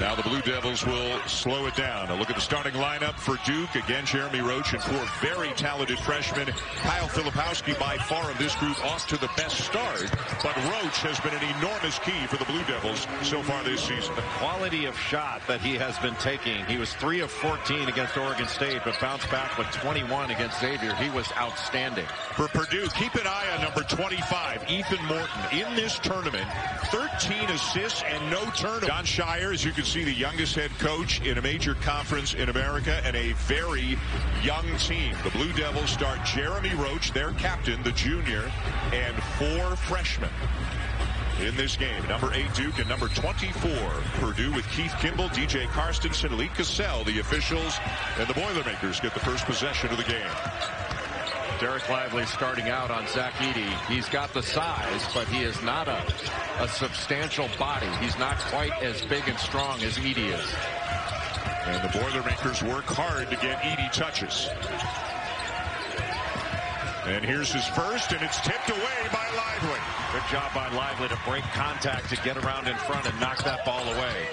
Now the Blue Devils will slow it down. A look at the starting lineup for Duke. Again, Jeremy Roach and four very talented freshmen. Kyle Filipowski by far of this group off to the best start. But Roach has been an enormous key for the Blue Devils so far this season. The quality of shot that he has been taking. He was 3 of 14 against Oregon State, but bounced back with 21 against Xavier. He was outstanding. For Purdue, keep an eye on number 25, Ethan Morton. In this tournament, 13 assists and no turnovers. Jon Scheyer, as you can see, the youngest head coach in a major conference in America and a very young team. The Blue Devils start Jeremy Roach, their captain, the junior, and four freshmen in this game. Number 8 Duke and number 24 Purdue with Keith Kimball, DJ Carstensen, Lee Cassell, the officials, and the Boilermakers get the first possession of the game. Dereck Lively starting out on Zach Edey. He's got the size, but he is not a, a substantial body. He's not quite as big and strong as Edey is. And the Boilermakers work hard to get Edey touches. And here's his first, and it's tipped away by Lively. Good job by Lively to break contact, to get around in front and knock that ball away.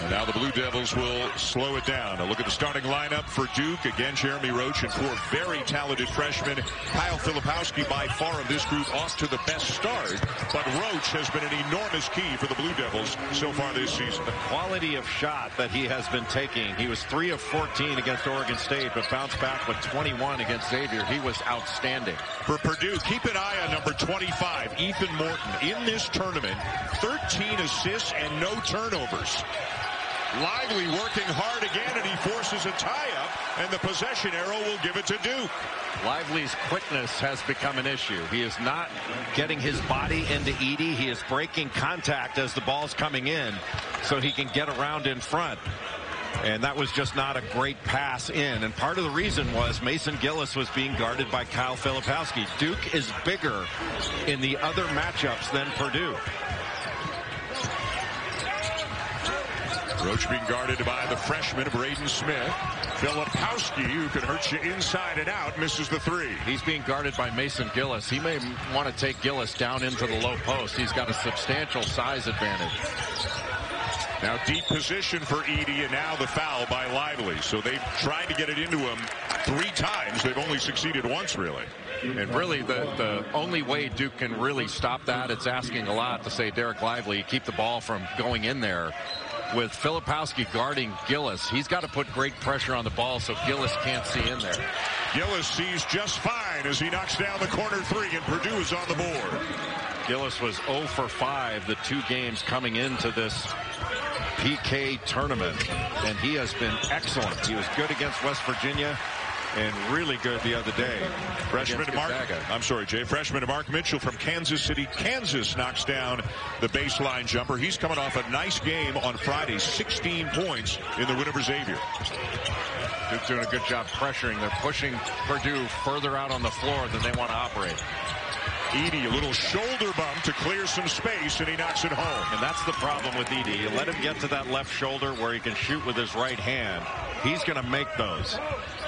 And now the Blue Devils will slow it down. A look at the starting lineup for Duke. Again, Jeremy Roach and four very talented freshmen. Kyle Filipowski by far of this group off to the best start. But Roach has been an enormous key for the Blue Devils so far this season. The quality of shot that he has been taking. He was 3 of 14 against Oregon State, but bounced back with 21 against Xavier. He was outstanding. For Purdue, keep an eye on number 25, Ethan Morton. In this tournament, 13 assists and no turnovers. Lively working hard again, and he forces a tie-up, and the possession arrow will give it to Duke. Lively's quickness has become an issue. He is not getting his body into Edey. He is breaking contact as the ball's coming in, so he can get around in front. And that was just not a great pass in. And part of the reason was Mason Gillis was being guarded by Kyle Filipowski. Duke is bigger in the other matchups than Purdue. Roach being guarded by the freshman Braden Smith. Filipowski, who can hurt you inside and out, misses the three. He's being guarded by Mason Gillis. He may want to take Gillis down into the low post. He's got a substantial size advantage. Now deep position for Edey, and now the foul by Lively. So they've tried to get it into him three times. They've only succeeded once, really. And really, the, the only way Duke can really stop that, it's asking a lot to say Dereck Lively, keep the ball from going in there with Filipowski guarding Gillis. He's got to put great pressure on the ball so Gillis can't see in there. Gillis sees just fine as he knocks down the corner three, and Purdue is on the board. Gillis was 0 for 5 the two games coming into this PK tournament, and he has been excellent. He was good against West Virginia and really good the other day. Freshman Mark, I'm sorry, Jay. Freshman Mark Mitchell from Kansas City, Kansas knocks down the baseline jumper. He's coming off a nice game on Friday, 16 points in the win over Xavier. Duke's doing a good job pressuring. They're pushing Purdue further out on the floor than they want to operate. Edey, a little shoulder bump to clear some space, and he knocks it home. And that's the problem with Edey. You let him get to that left shoulder where he can shoot with his right hand. He's going to make those.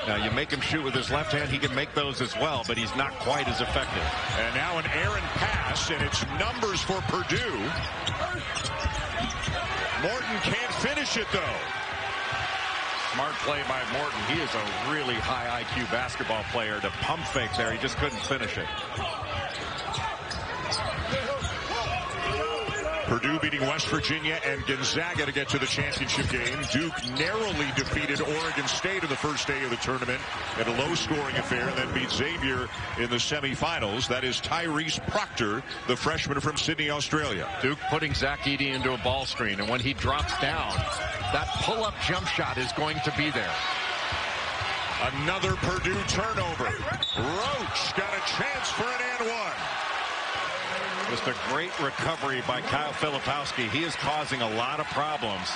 Now, you make him shoot with his left hand, he can make those as well, but he's not quite as effective. And now an errant pass, and it's numbers for Purdue. Morton can't finish it, though. Smart play by Morton. He is a really high IQ basketball player to pump fake there. He just couldn't finish it. Purdue beating West Virginia and Gonzaga to get to the championship game. Duke narrowly defeated Oregon State on the first day of the tournament at a low-scoring affair, and then beat Xavier in the semifinals. That is Tyrese Proctor, the freshman from Sydney, Australia. Duke putting Zach Edey into a ball screen, and when he drops down, that pull-up jump shot is going to be there. Another Purdue turnover. Roach got a chance for an and one. Just a great recovery by Kyle Filipowski. He is causing a lot of problems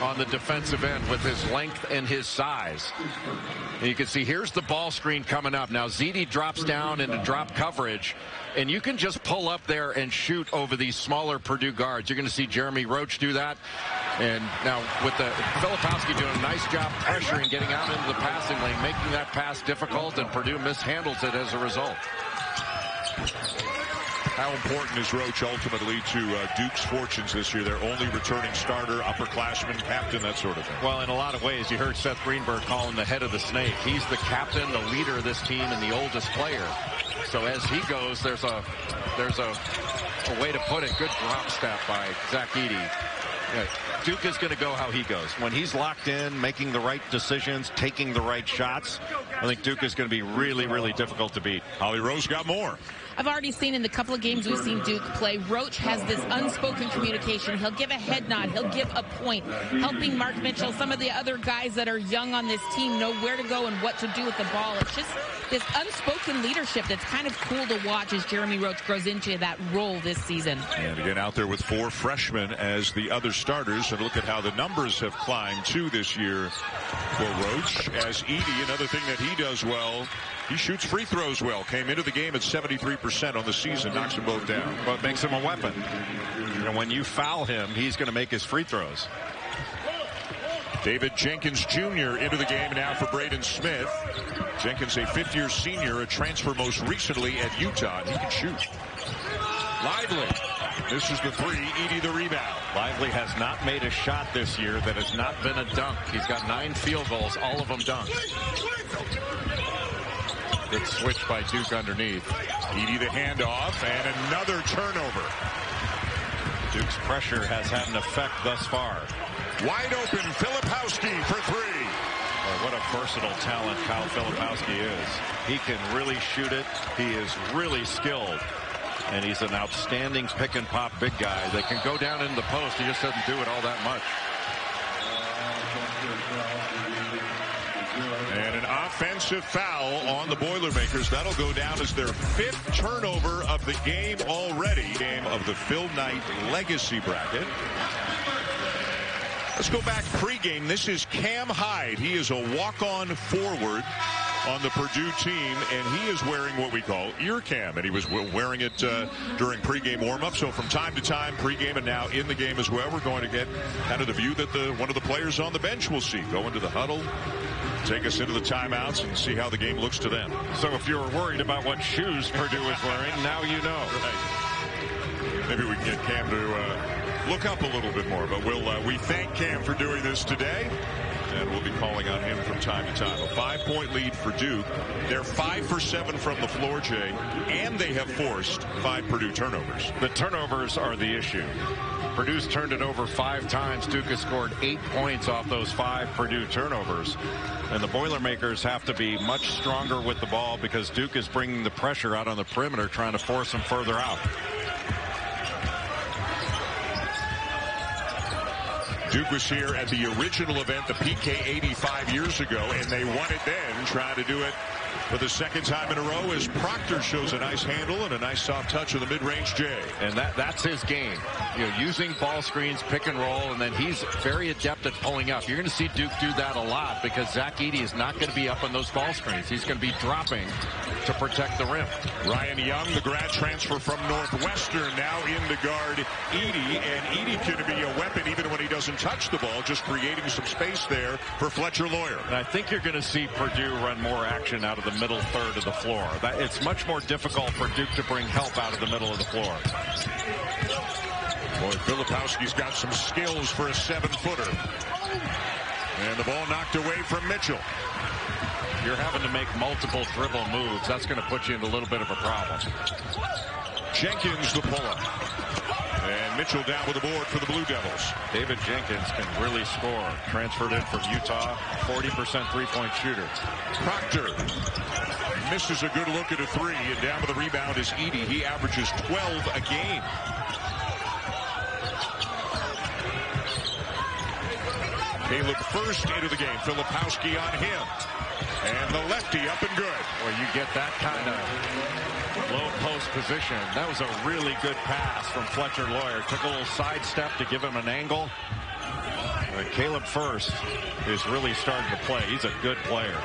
on the defensive end with his length and his size. And you can see here's the ball screen coming up. Now Edey drops down into drop coverage. And you can just pull up there and shoot over these smaller Purdue guards. You're going to see Jeremy Roach do that. And now with the Filipowski doing a nice job pressuring, getting out into the passing lane, making that pass difficult, and Purdue mishandles it as a result. How important is Roach ultimately to uh, Duke's fortunes this year? Their only returning starter, upperclassman, captain, that sort of thing. Well, in a lot of ways, you heard Seth Greenberg call him the head of the snake. He's the captain, the leader of this team, and the oldest player. So as he goes, there's a there's a, a way to put it. Good drop step by Zach Edey. Yeah, Duke is going to go how he goes. When he's locked in, making the right decisions, taking the right shots, I think Duke is going to be really, really difficult to beat. Holly Rowe got more. I've already seen in the couple of games we've seen Duke play, Roach has this unspoken communication. He'll give a head nod. He'll give a point, helping Mark Mitchell, some of the other guys that are young on this team know where to go and what to do with the ball. It's just this unspoken leadership that's kind of cool to watch as Jeremy Roach grows into that role this season. And again, out there with four freshmen as the other starters. And look at how the numbers have climbed too this year for Roach. As Edey, another thing that he does well, he shoots free throws well. Came into the game at 73% on the season, knocks them both down. But makes him a weapon. And when you foul him, he's going to make his free throws. David Jenkins Jr. into the game now for Braden Smith. Jenkins, a fifth-year senior, a transfer most recently at Utah. He can shoot. Lively. This is the three. Edey the rebound. Lively has not made a shot this year that has not been a dunk. He's got nine field goals, all of them dunks. Good switch by Duke underneath. Edey the handoff and another turnover. Duke's pressure has had an effect thus far. Wide open, Filipowski for three. What a versatile talent Kyle Filipowski is. He can really shoot it. He is really skilled. And he's an outstanding pick and pop big guy that can go down in the post. He just doesn't do it all that much. Offensive foul on the Boilermakers. That'll go down as their fifth turnover of the game already. Game of the Phil Knight legacy bracket. Let's go back pregame. This is Cam Hyde. He is a walk-on forward on the Purdue team, and he is wearing what we call ear cam, and he was wearing it uh, during pregame warm-up. So from time to time, pregame and now in the game as well, we're going to get kind of the view that the one of the players on the bench will see. Go into the huddle, take us into the timeouts, and see how the game looks to them. So if you were worried about what shoes Purdue is wearing, now you know. Right. Maybe we can get Cam to uh, look up a little bit more, but we'll uh, we thank Cam for doing this today and we'll be calling on him from time to time. A five-point lead for Duke. They're five for seven from the floor, Jay, and they have forced five Purdue turnovers. The turnovers are the issue. Purdue's turned it over five times. Duke has scored eight points off those five Purdue turnovers. And the Boilermakers have to be much stronger with the ball because Duke is bringing the pressure out on the perimeter, trying to force them further out. Duke was here at the original event, the PK 85 years ago, and they won it then, trying to do it for the second time in a row as Proctor shows a nice handle and a nice soft touch of the mid-range J. And that that's his game. You know, using ball screens, pick and roll, and then he's very adept at pulling up. You're going to see Duke do that a lot because Zach Edey is not going to be up on those ball screens. He's going to be dropping to protect the rim. Ryan Young, the grad transfer from Northwestern, now in the guard Edey, and Edey can be a weapon even when he doesn't touch the ball, just creating some space there for Fletcher Loyer. And I think you're going to see Purdue run more action out of the middle third of the floor. That, it's much more difficult for Duke to bring help out of the middle of the floor. Boy, Filipowski's got some skills for a seven-footer. And the ball knocked away from Mitchell. You're having to make multiple dribble moves. That's going to put you in a little bit of a problem. Jenkins the pull-up. And Mitchell down with the board for the Blue Devils. David Jenkins can really score. Transferred in from Utah, 40% three-point shooter. Proctor misses a good look at a three, and down with the rebound is Edey. He averages 12 a game. Caleb Furst into the game. Filipowski on him. And the lefty up and good. Well, you get that kind of low post position. That was a really good pass from Fletcher Loyer. Took a little sidestep to give him an angle. Caleb Furst is really starting to play. He's a good player.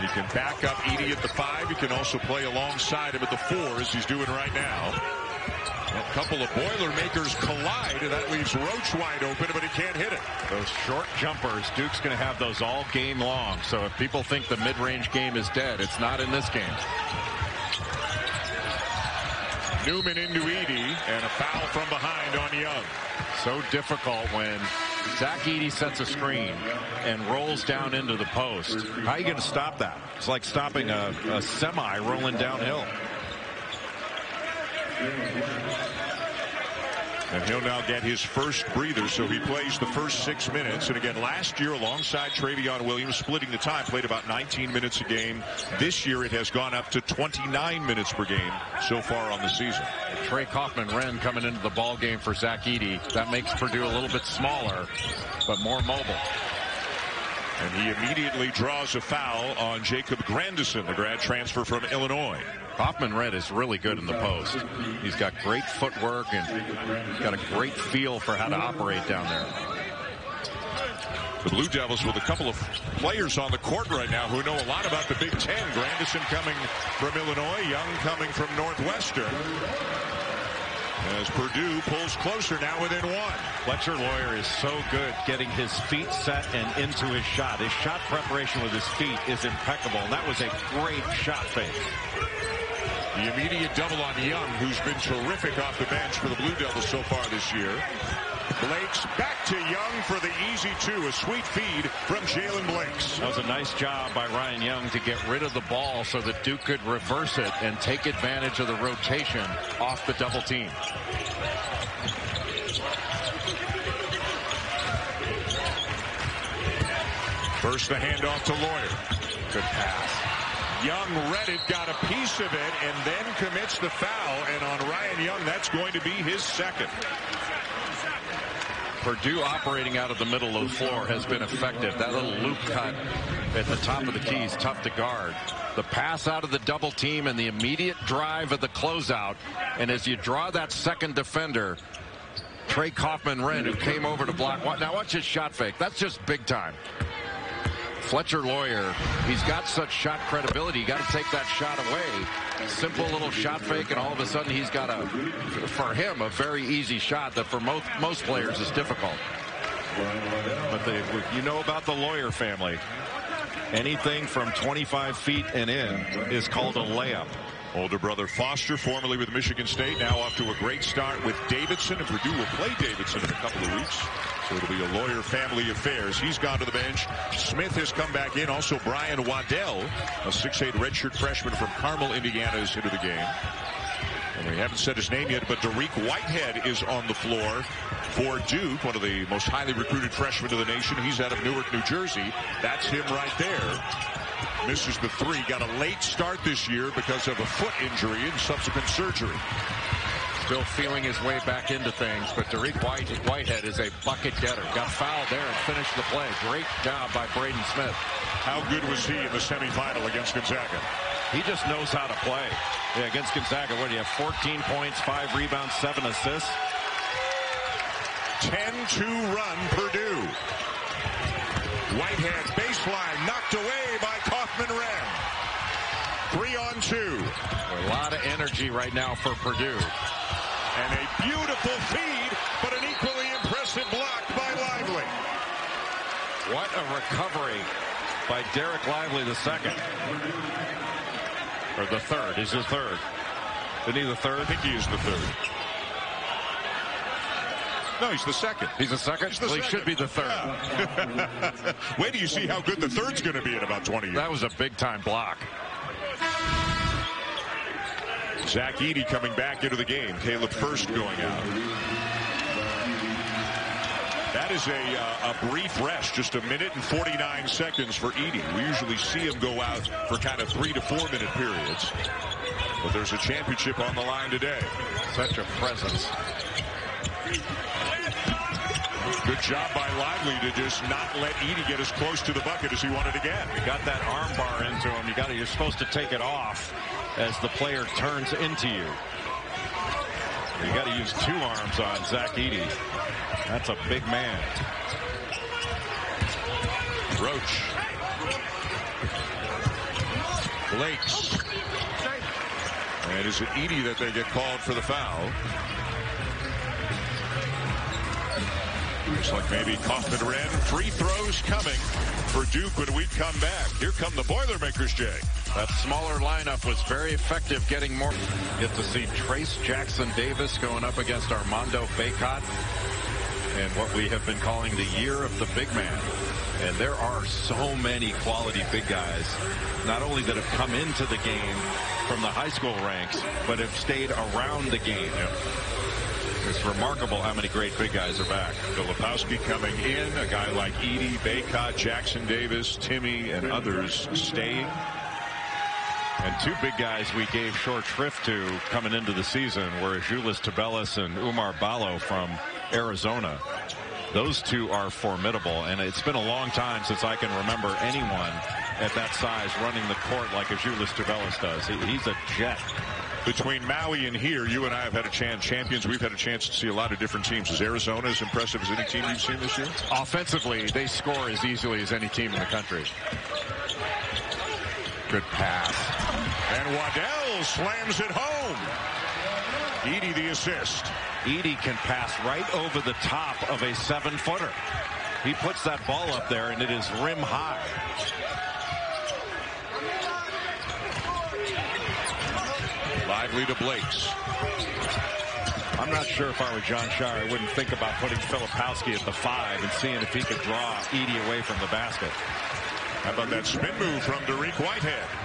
He can back up Edey at the five. He can also play alongside him at the four, as he's doing right now. A couple of Boilermakers collide, and that leaves Roach wide open, but he can't hit it. Those short jumpers, Duke's going to have those all game long. So if people think the mid-range game is dead, it's not in this game. Newman into Edey, and a foul from behind on Young. So difficult when Zach Edey sets a screen and rolls down into the post. How are you going to stop that? It's like stopping a, a semi rolling downhill. And he'll now get his first breather, so he plays the first six minutes. And again, last year, alongside Trevion Williams, splitting the time, played about 19 minutes a game. This year, it has gone up to 29 minutes per game so far on the season. Trey Kaufman-Renn coming into the ball game for Zach Edey. That makes Purdue a little bit smaller, but more mobile. And he immediately draws a foul on Jacob Grandison, the grad transfer from Illinois. Kaufman-Renn is really good in the post. He's got great footwork and got a great feel for how to operate down there. The Blue Devils with a couple of players on the court right now who know a lot about the Big Ten. Grandison coming from Illinois, Young coming from Northwestern. As Purdue pulls closer now within one. Fletcher Loyer is so good getting his feet set and into his shot. His shot preparation with his feet is impeccable, and that was a great shot fake. The immediate double on Young, who's been terrific off the bench for the Blue Devils so far this year. Blakes back to Young for the easy two. A sweet feed from Jaylen Blakes. That was a nice job by Ryan Young to get rid of the ball so that Duke could reverse it and take advantage of the rotation off the double team. First the handoff to Loyer. Good pass. Young read it, got a piece of it, and then commits the foul. And on Ryan Young, that's going to be his second. Purdue operating out of the middle of the floor has been effective. That little loop cut at the top of the key is tough to guard. The pass out of the double team and the immediate drive of the closeout. And as you draw that second defender, Trey Kaufman-Renn, who came over to block. Now watch his shot fake. That's just big time. Fletcher Loyer, he's got such shot credibility. You got to take that shot away. Simple little shot fake, and all of a sudden he's got a, for him, a very easy shot that for most most players is difficult. But they, you know about the Loyer family. Anything from 25 feet and in is called a layup. Older brother Foster, formerly with Michigan State, now off to a great start with Davidson, and Purdue will play Davidson in a couple of weeks. So it'll be a Loyer family affairs. He's gone to the bench. Smith has come back in. Also, Brian Waddell, a 6'8 redshirt freshman from Carmel, Indiana, is into the game. And we haven't said his name yet, but Dariq Whitehead is on the floor for Duke, one of the most highly recruited freshmen of the nation. He's out of Newark, New Jersey. That's him right there. Misses the three. Got a late start this year because of a foot injury and subsequent surgery. Still feeling his way back into things, but Derek White, Whitehead is a bucket getter. Got fouled there and finished the play. Great job by Braden Smith. How good was he in the semifinal against Gonzaga? He just knows how to play. Yeah, against Gonzaga, what do you have? 14 points, 5 rebounds, 7 assists. 10-2 run Purdue. Whitehead baseline knocked away by Kaufman-Renn. Three on two. A lot of energy right now for Purdue. And a beautiful feed, but an equally impressive block by Lively. What a recovery by Dereck Lively the second. Or the third. He's the third. Isn't he the third? I think he is the third. No, he's the second. He's the second? He's the well, second. he should be the third. Yeah. Wait till you see how good the third's going to be in about 20 years. That was a big-time block. Zach Edey coming back into the game. Caleb Furst going out. That is a, uh, a brief rest, just a minute and 49 seconds for Edey. We usually see him go out for kind of three to four minute periods. But there's a championship on the line today. Such a presence. Good job by Lively to just not let Edey get as close to the bucket as he wanted to get. He got that arm bar into him. You got to, you're supposed to take it off as the player turns into you. You got to use two arms on Zach Edey. That's a big man. Roach. Blakes. And is it Edey that they get called for the foul? Looks like maybe Kaufman-Renn. Free throws coming for Duke when we come back. Here come the Boilermakers, Jay. That smaller lineup was very effective getting more. Get to see Trayce Jackson Davis going up against Armando Bacot and what we have been calling the year of the big man. And there are so many quality big guys, not only that have come into the game from the high school ranks, but have stayed around the game. It's remarkable how many great big guys are back. Filipowski coming in, a guy like Edey, Bacot, Jackson Davis, Timmy, and others staying. And two big guys we gave short shrift to coming into the season were Azuolas Tubelis and Oumar Ballo from Arizona. Those two are formidable, and it's been a long time since I can remember anyone at that size running the court like Azuolas Tubelis does. He, he's a jet. Between Maui and here, you and I have had a chance, champions, we've had a chance to see a lot of different teams. Is Arizona as impressive as any team you've seen this year? Offensively, they score as easily as any team in the country. Good pass. And Waddell slams it home. Edey the assist. Edey can pass right over the top of a seven-footer. He puts that ball up there, and it is rim high. Lively to Blakes. I'm not sure if I were Jon Scheyer, I wouldn't think about putting Filipowski at the five and seeing if he could draw Edey away from the basket. How about that spin move from Dariq Whitehead?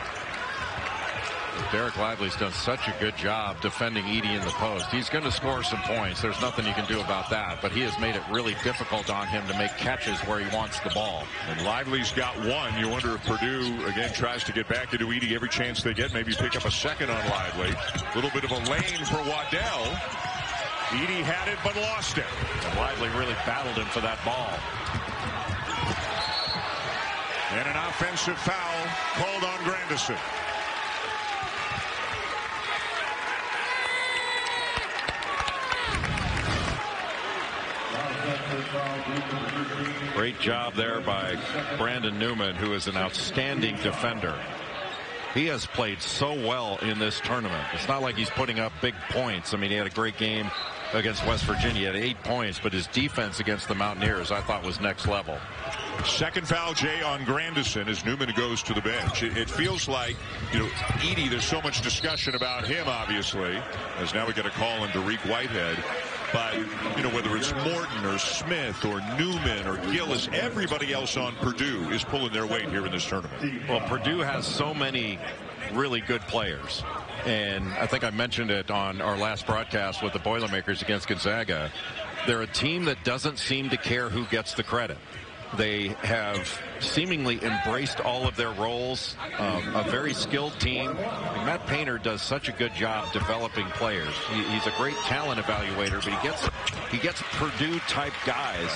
Dereck Lively's done such a good job defending Edey in the post. He's going to score some points. There's nothing you can do about that. But he has made it really difficult on him to make catches where he wants the ball. And Lively's got one. You wonder if Purdue, again, tries to get back into Edey every chance they get. Maybe pick up a second on Lively. A little bit of a lane for Waddell. Edey had it but lost it. And Lively really battled him for that ball. And an offensive foul called on Grandison. Great job there by Brandon Newman, who is an outstanding defender. He has played so well in this tournament. It's not like he's putting up big points. I mean, he had a great game against West Virginia. He had eight points, but his defense against the Mountaineers, I thought, was next level. Second foul, Jay, on Grandison as Newman goes to the bench. It, it, feels like, you know, Edey, there's so much discussion about him, obviously, as now we get a call on Dariq Whitehead. But, you know, whether it's Morton or Smith or Newman or Gillis, everybody else on Purdue is pulling their weight here in this tournament. Well, Purdue has so many really good players. And I think I mentioned it on our last broadcast with the Boilermakers against Gonzaga. They're a team that doesn't seem to care who gets the credit. They have seemingly embraced all of their roles. Um, a very skilled team. Matt Painter does such a good job developing players. He, he's a great talent evaluator, but he gets he gets Purdue type guys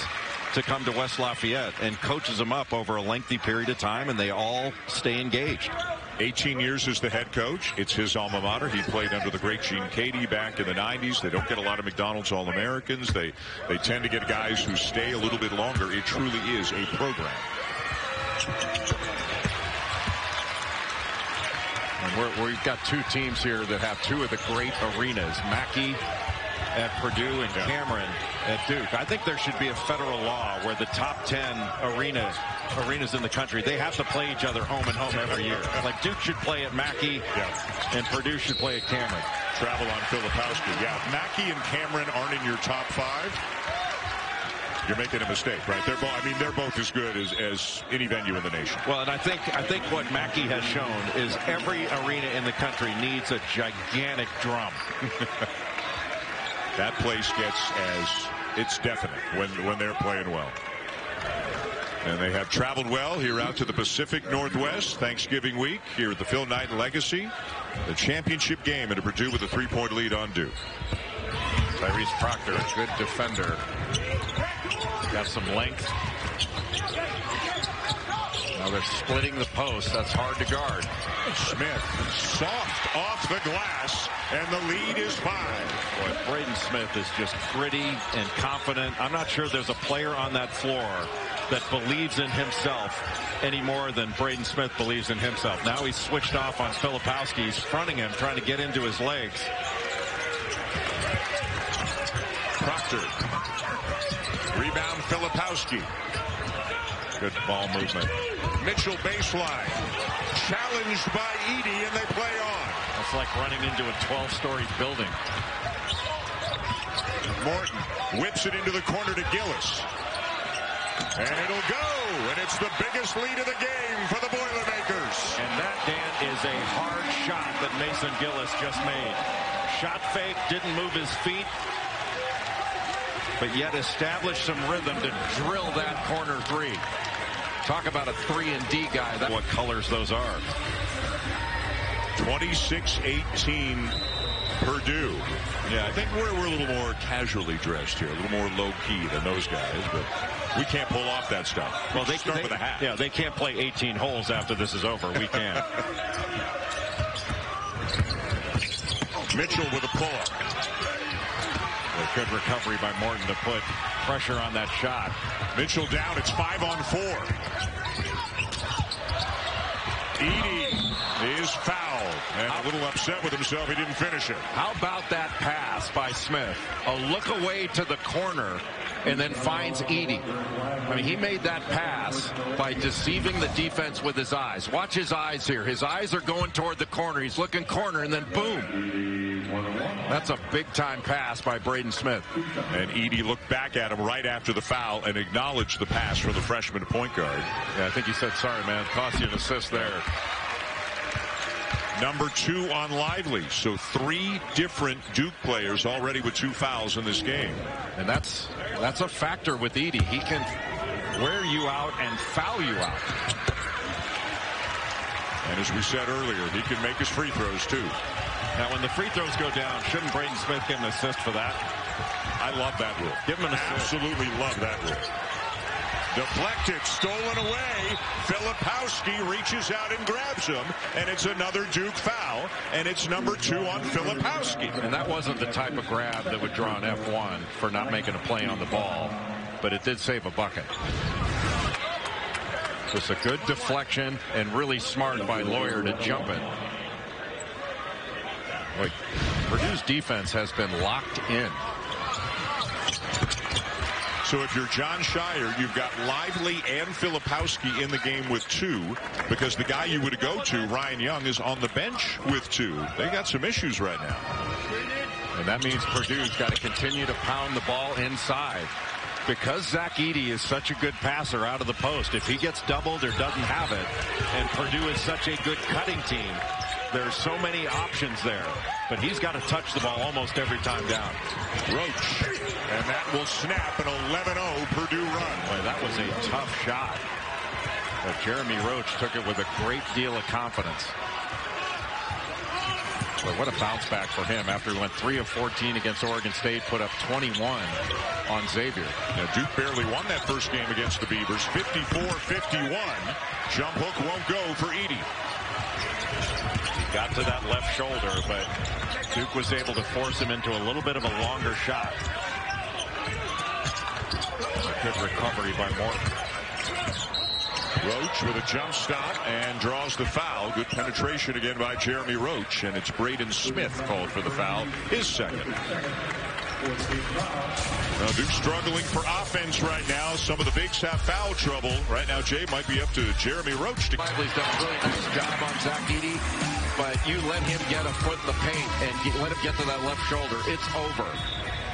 to come to West Lafayette and coaches them up over a lengthy period of time, and they all stay engaged. 18 years as the head coach. It's his alma mater. He played under the great Gene Keady back in the 90s. They don't get a lot of McDonald's All-Americans. They they tend to get guys who stay a little bit longer. It truly is a program. And we have got two teams here that have two of the great arenas. Mackey at Purdue and Cameron at Duke. I think there should be a federal law where the top 10 arenas arenas in the country, they have to play each other home and home every year. Like Duke should play at Mackey yeah. and Purdue should play at Cameron. Travel on Filipowski. Yeah, Mackey and Cameron aren't in your top five. You're making a mistake, right? They're both. I mean, they're both as good as, as any venue in the nation. Well, and I think I think what Mackey has shown is every arena in the country needs a gigantic drum. that place gets as it's definite when when they're playing well. And they have traveled well here out to the Pacific Northwest Thanksgiving week here at the Phil Knight Legacy. The championship game at Purdue with a three-point lead on Duke. Tyrese Proctor, a good defender. Got some length. Now they're splitting the post. That's hard to guard. Smith, soft off the glass, and the lead is five. Boy, Braden Smith is just gritty and confident. I'm not sure there's a player on that floor that believes in himself any more than Braden Smith believes in himself. Now he's switched off on Filipowski. He's fronting him, trying to get into his legs. Proctor. Filipowski. Good ball movement. Mitchell baseline. challenged by Edey, and they play on. It's like running into a 12-story building. Morton whips it into the corner to Gillis. And it'll go, and it's the biggest lead of the game for the Boilermakers. And that, Dan, is a hard shot that Mason Gillis just made. Shot fake, didn't move his feet, but yet establish some rhythm to drill that corner three. Talk about a 3 and D guy. That's what colors those are. 26-18 Purdue. Yeah, I think we're, we're a little more casually dressed here, a little more low-key than those guys, but we can't pull off that stuff. Well, they start they, with a hat. Yeah, they can't play 18 holes after this is over. We can. Mitchell with a pull-up. Good recovery by Morton to put pressure on that shot. Mitchell down. It's five on four. Edey is fouled and a little upset with himself. He didn't finish it. How about that pass by Smith? A look away to the corner and then finds Edey. I mean, he made that pass by deceiving the defense with his eyes. Watch his eyes here. His eyes are going toward the corner. He's looking corner, and then boom. That's a big-time pass by Braden Smith. And Edey looked back at him right after the foul and acknowledged the pass from the freshman point guard. Yeah, I think he said, sorry, man. Cost you an assist there. Number two on Lively. So three different Duke players already with two fouls in this game. And that's that's a factor with Edey. He can wear you out and foul you out. And as we said earlier, he can make his free throws too. Now, when the free throws go down, shouldn't Braden Smith get an assist for that? I love that rule. Give him an assist. Absolutely love that rule. Deflected, stolen away. Filipowski reaches out and grabs him, and it's another Duke foul, and it's number two on Filipowski. And that wasn't the type of grab that would draw an F1 for not making a play on the ball, but it did save a bucket. Just a good deflection and really smart by Loyer to jump it. Purdue's defense has been locked in. So if you're Jon Scheyer, you've got Lively and Filipowski in the game with two because the guy you would go to, Ryan Young, is on the bench with two. They got some issues right now. And that means Purdue's got to continue to pound the ball inside. Because Zach Edey is such a good passer out of the post, if he gets doubled or doesn't have it, and Purdue is such a good cutting team, there's so many options there. But he's got to touch the ball almost every time down. Roach. And that will snap an 11-0 Purdue run. Boy, that was a tough shot. But Jeremy Roach took it with a great deal of confidence. But what a bounce back for him after he went 3 of 14 against Oregon State, put up 21 on Xavier. Now, Duke barely won that first game against the Beavers, 54-51. Jump hook won't go for Edey. Got to that left shoulder, but Duke was able to force him into a little bit of a longer shot. A good recovery by Morton. Roach with a jump stop and draws the foul. Good penetration again by Jeremy Roach, and it's Braden Smith called for the foul, his second. Now Duke struggling for offense right now. Some of the bigs have foul trouble. Right now, Jay might be up to Jeremy Roach. To Lively's done a really nice job on Zach Edey, but you let him get a foot in the paint and get, let him get to that left shoulder. It's over.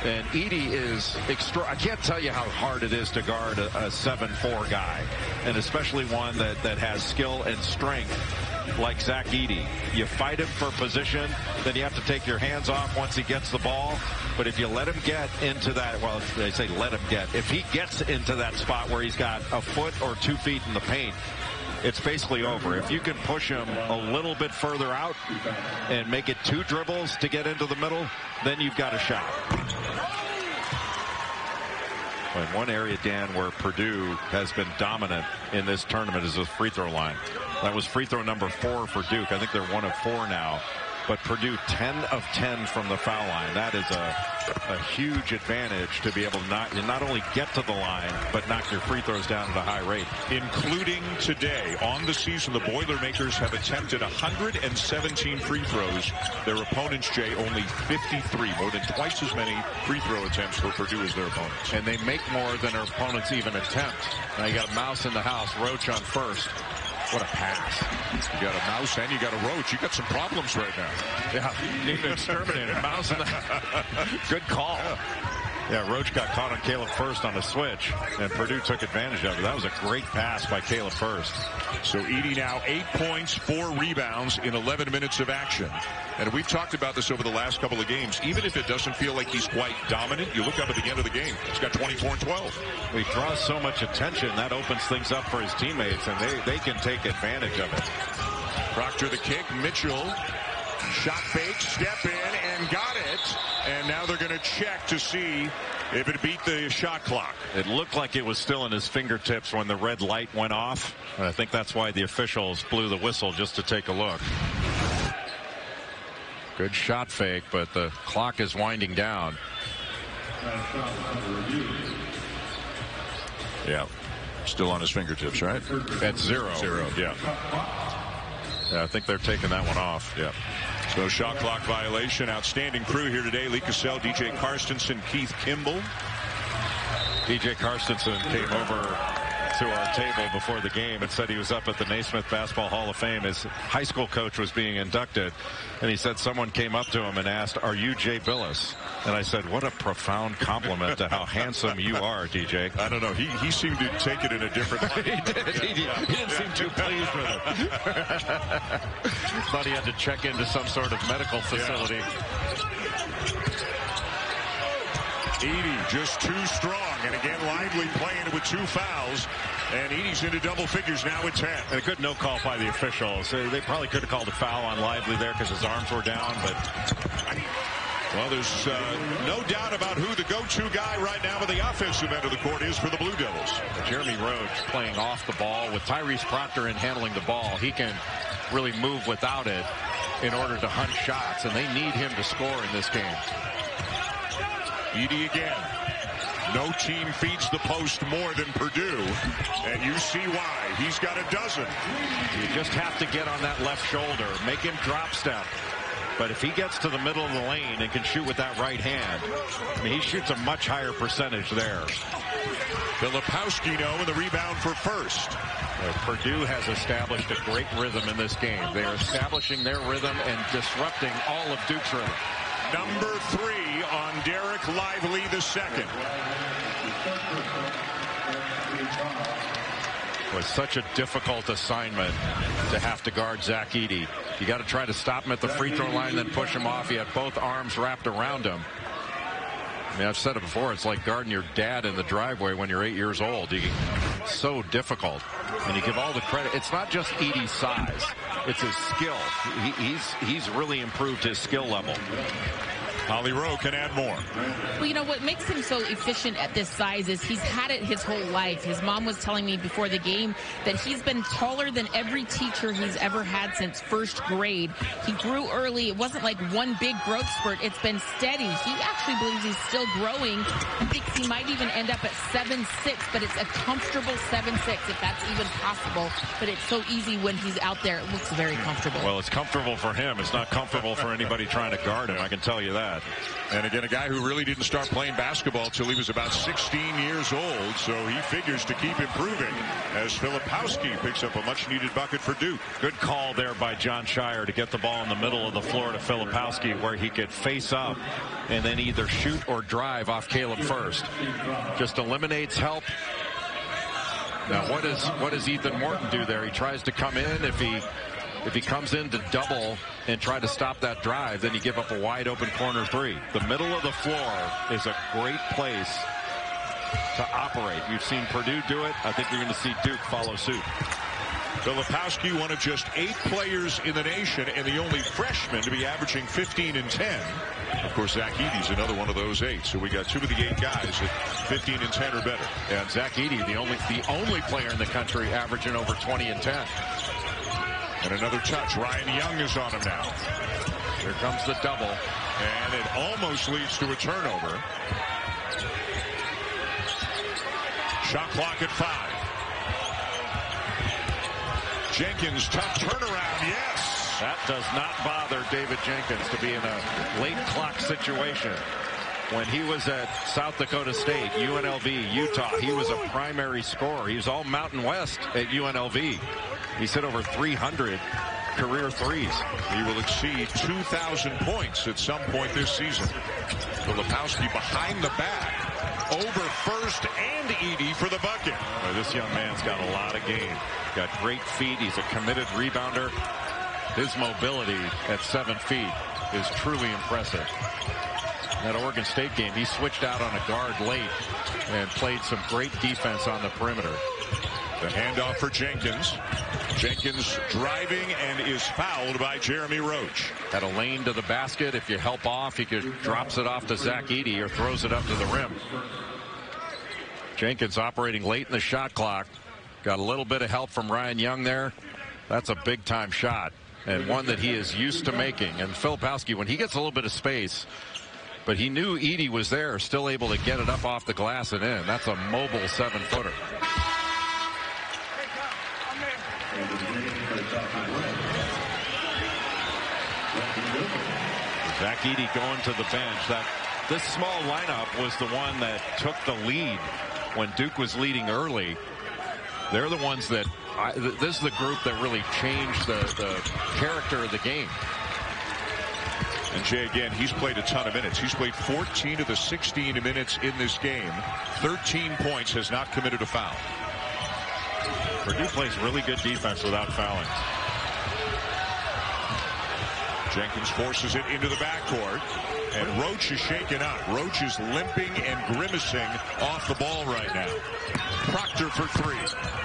And Edey is extra. I can't tell you how hard it is to guard a, a 7-4 guy, and especially one that, that has skill and strength like Zach Edey. You fight him for position, then you have to take your hands off once he gets the ball. But if you let him get into that, well, they say let him get. If he gets into that spot where he's got a foot or two feet in the paint, it's basically over. If you can push him a little bit further out and make it two dribbles to get into the middle, then you've got a shot. In one area, Dan, where Purdue has been dominant in this tournament is the free throw line. That was free throw number four for Duke. I think they're one of four now. But Purdue 10 of 10 from the foul line. That is a, a huge advantage to be able to not, not only get to the line, but knock your free throws down at a high rate. Including today. On the season, the Boilermakers have attempted 117 free throws. Their opponents, Jay, only 53. More than twice as many free throw attempts for Purdue as their opponents. And they make more than their opponents even attempt. Now you got a mouse in the house. Roach on Furst. What a pass. You got a mouse and you got a roach. You got some problems right now. Yeah, need to exterminate it. Mouse and Good call. Yeah, Roach got caught on Caleb Furst on a switch, and Purdue took advantage of it. That was a great pass by Caleb Furst. So Edey now eight points, four rebounds in 11 minutes of action. And we've talked about this over the last couple of games. Even if it doesn't feel like he's quite dominant, you look up at the end of the game. He's got 24 and 12. He draws so much attention. That opens things up for his teammates, and they, they can take advantage of it. Proctor the kick. Mitchell shot fake, step in, and got it. And now they're going to check to see if it beat the shot clock. It looked like it was still in his fingertips when the red light went off. I think that's why the officials blew the whistle just to take a look. Good shot fake, but the clock is winding down. Yeah. Still on his fingertips, right? At zero. Zero, yeah. Yeah, I think they're taking that one off. Yeah. So shot clock violation. Outstanding crew here today. Lee Cassell, DJ Carstensen, Keith Kimball. DJ Carstensen came over to our table before the game and said he was up at the Naismith Basketball Hall of Fame. His high school coach was being inducted, and he said someone came up to him and asked, "Are you Jay Bilas?" And I said, "What a profound compliment to how handsome you are, DJ." I don't know. He he seemed to take it in a different way. he did. He, he, didn't seem too pleased with it. Thought he had to check into some sort of medical facility. Yeah. Edey just too strong. And again, Lively playing with two fouls. And Edey's into double figures now with 10. And a good no call by the officials. They probably could have called a foul on Lively there because his arms were down. But well, there's uh, no doubt about who the go-to guy right now at the offensive end of the court is for the Blue Devils. Jeremy Roach playing off the ball with Tyrese Proctor in handling the ball. He can really move without it in order to hunt shots, and they need him to score in this game. Edey again. No team feeds the post more than Purdue, and you see why. He's got a dozen. You just have to get on that left shoulder, make him drop step. But if he gets to the middle of the lane and can shoot with that right hand, I mean, he shoots a much higher percentage there. Filipowski, no, and the rebound for Furst. Uh, Purdue has established a great rhythm in this game. They are establishing their rhythm and disrupting all of Duke's rhythm. Number three on Dereck Lively the second. Was such a difficult assignment to have to guard Zach Edey. You got to try to stop him at the free throw line, then push him off. He had both arms wrapped around him. I mean, I've said it before. It's like guarding your dad in the driveway when you're eight years old. You, so difficult. And you give all the credit. It's not just Edey's size. It's his skill. He, he's, he's really improved his skill level. Holly Rowe can add more. Well, you know what makes him so efficient at this size is he's had it his whole life. His mom was telling me before the game that he's been taller than every teacher he's ever had since first grade. He grew early. It wasn't like one big growth spurt. It's been steady. He actually believes he's still growing. He thinks he might even end up at seven six, but it's a comfortable seven six if that's even possible. But it's so easy when he's out there. It looks very comfortable. Well, it's comfortable for him. It's not comfortable for anybody trying to guard him. I can tell you that. And again, a guy who really didn't start playing basketball till he was about 16 years old, so he figures to keep improving as Filipowski picks up a much-needed bucket for Duke. Good call there by Jon Scheyer to get the ball in the middle of the floor to Filipowski where he could face up and then either shoot or drive off Caleb Furst. Just eliminates help. Now, what does what does Ethan Morton do there? He tries to come in. If he if he comes in to double and try to stop that drive, then you give up a wide open corner three. The middle of the floor is a great place to operate. You've seen Purdue do it. I think you're going to see Duke follow suit. Filipowski, one of just eight players in the nation and the only freshman to be averaging 15 and 10. Of course, Zach Edey's another one of those eight. So we got two of the eight guys at 15 and 10 or better. And Zach Edey, the only the only player in the country averaging over 20 and 10. And another touch. Ryan Young is on him now. Here comes the double. And it almost leads to a turnover. Shot clock at five. Jenkins, tough turnaround, yes. That does not bother David Jenkins to be in a late clock situation. When he was at South Dakota State, UNLV, Utah, he was a primary scorer. He was all Mountain West at UNLV. He's hit over 300 career threes. He will exceed 2,000 points at some point this season. Filipowski behind the back, over Furst and Edey for the bucket. This young man's got a lot of game. Got great feet. He's a committed rebounder. His mobility at seven feet is truly impressive. That Oregon State game, he switched out on a guard late and played some great defense on the perimeter. The handoff for Jenkins. Jenkins driving and is fouled by Jeremy Roach. Had a lane to the basket. If you help off, he could drops it off to Zach Edey or throws it up to the rim. Jenkins operating late in the shot clock. Got a little bit of help from Ryan Young there. That's a big time shot and one that he is used to making. And Filipowski, when he gets a little bit of space, but he knew Edey was there, still able to get it up off the glass and in. That's a mobile seven footer. Zach Edey going to the bench. That this small lineup was the one that took the lead when Duke was leading early. They're the ones that I, this is the group that really changed the, the character of the game. And Jay, again, he's played a ton of minutes. He's played 14 of the 16 minutes in this game. 13 points, has not committed a foul. Purdue plays really good defense without fouling. Jenkins forces it into the backcourt. And Roach is shaken up. Roach is limping and grimacing off the ball right now. Proctor for three.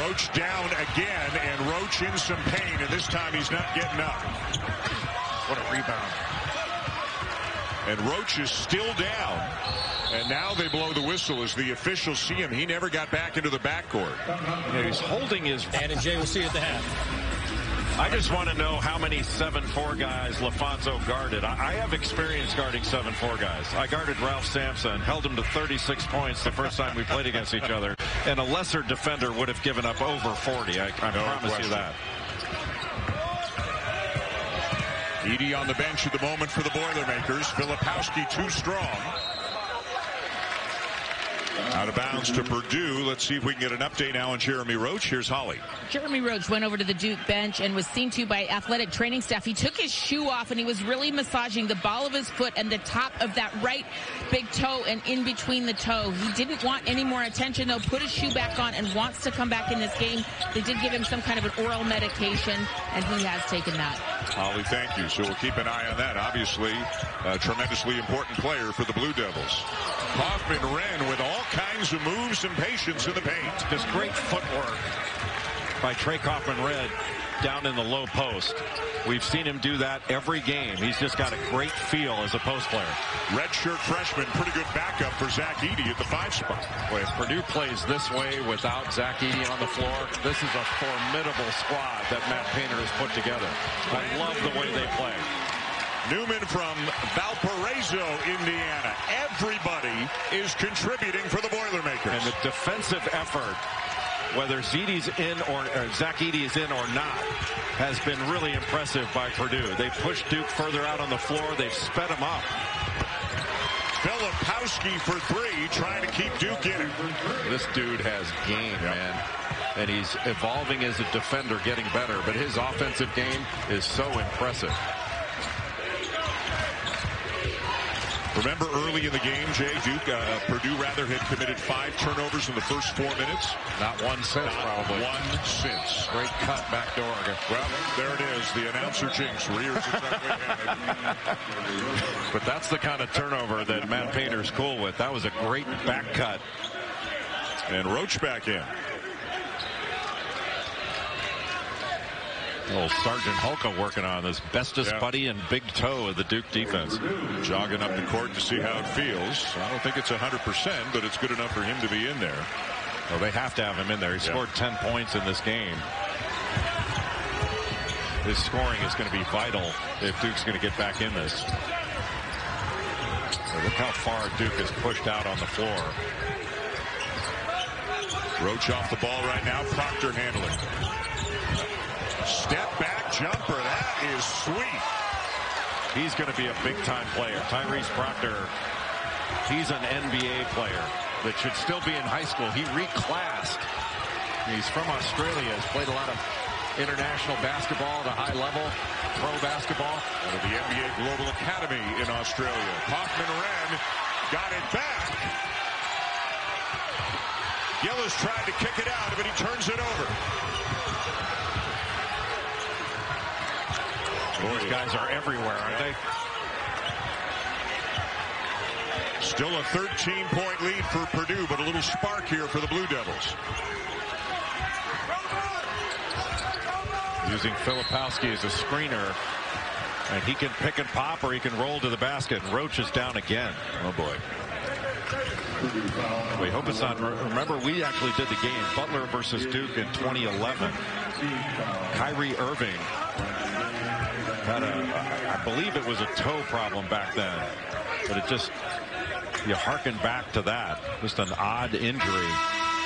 And Roach down again, and Roach in some pain, and this time he's not getting up. What a rebound. And Roach is still down. And now they blow the whistle as the officials see him. He never got back into the backcourt. Yeah, he's holding his... And Jay, we'll see you at the half. I just want to know how many 7-4 guys LaFonso guarded. I have experience guarding 7-4 guys. I guarded Ralph Sampson, held him to 36 points the first time we played against each other, and a lesser defender would have given up over 40. I, I no promise question. you that. Edey on the bench at the moment for the Boilermakers. Filipowski too strong. Out of bounds to Purdue. Let's see if we can get an update now on Jeremy Roach. Here's Holly. Jeremy Roach went over to the Duke bench and was seen to by athletic training staff. He took his shoe off and he was really massaging the ball of his foot and the top of that right big toe and in between the toe. He didn't want any more attention though, put his shoe back on and wants to come back in this game. They did give him some kind of an oral medication and he has taken that. Holly, thank you. So we'll keep an eye on that. Obviously, a tremendously important player for the Blue Devils. Kaufman-Renn with all kinds of moves and patience in the paint. Just great footwork by Trey Kaufman-Renn down in the low post. We've seen him do that every game. He's just got a great feel as a post player. Redshirt freshman, pretty good backup for Zach Edey at the five spot. Boy, if Purdue plays this way without Zach Edey on the floor, this is a formidable squad that Matt Painter has put together. I love the way they play. Newman from Valparaiso, Indiana. Everybody is contributing for the Boilermakers. And the defensive effort whether Edey's in or, or Zach Edey is in or not, has been really impressive by Purdue. They pushed Duke further out on the floor. They've sped them up. Filipowski for three, trying to keep Duke in it. This dude has game, yep. man. And he's evolving as a defender, getting better. But his offensive game is so impressive. Remember early in the game, Jay, Duke, uh, Purdue rather had committed five turnovers in the first four minutes. Not one since, Not probably. One since. Great cut back door. Well, there it is. The announcer jinx rears But that's the kind of turnover that Matt Painter's cool with. That was a great back cut. And Roach back in. Little Sergeant Hulka working on this bestest yeah. buddy and big toe of the Duke defense. Jogging up the court to see how it feels. I don't think it's 100%, but it's good enough for him to be in there. Well, they have to have him in there. He yeah. scored 10 points in this game. His scoring is going to be vital if Duke's going to get back in this. So look how far Duke is pushed out on the floor. Roach off the ball right now. Proctor handling. Step back jumper. That is sweet. He's going to be a big-time player. Tyrese Proctor, he's an NBA player that should still be in high school. He reclassed He's from Australia, has played a lot of international basketball at a high level, pro basketball. Out of the NBA Global Academy in Australia. Kaufman-Renn got it back. Gillis tried to kick it out, but he turns it over. These guys are everywhere, aren't they? Still a 13-point lead for Purdue, but a little spark here for the Blue Devils. Using Filipowski as a screener. And he can pick and pop or he can roll to the basket. And Roach is down again. Oh, boy. We hope it's not. Remember, we actually did the game Butler versus Duke in 2011. Kyrie Irving had a, I believe it was a toe problem back then, but it just, you harken back to that. Just an odd injury,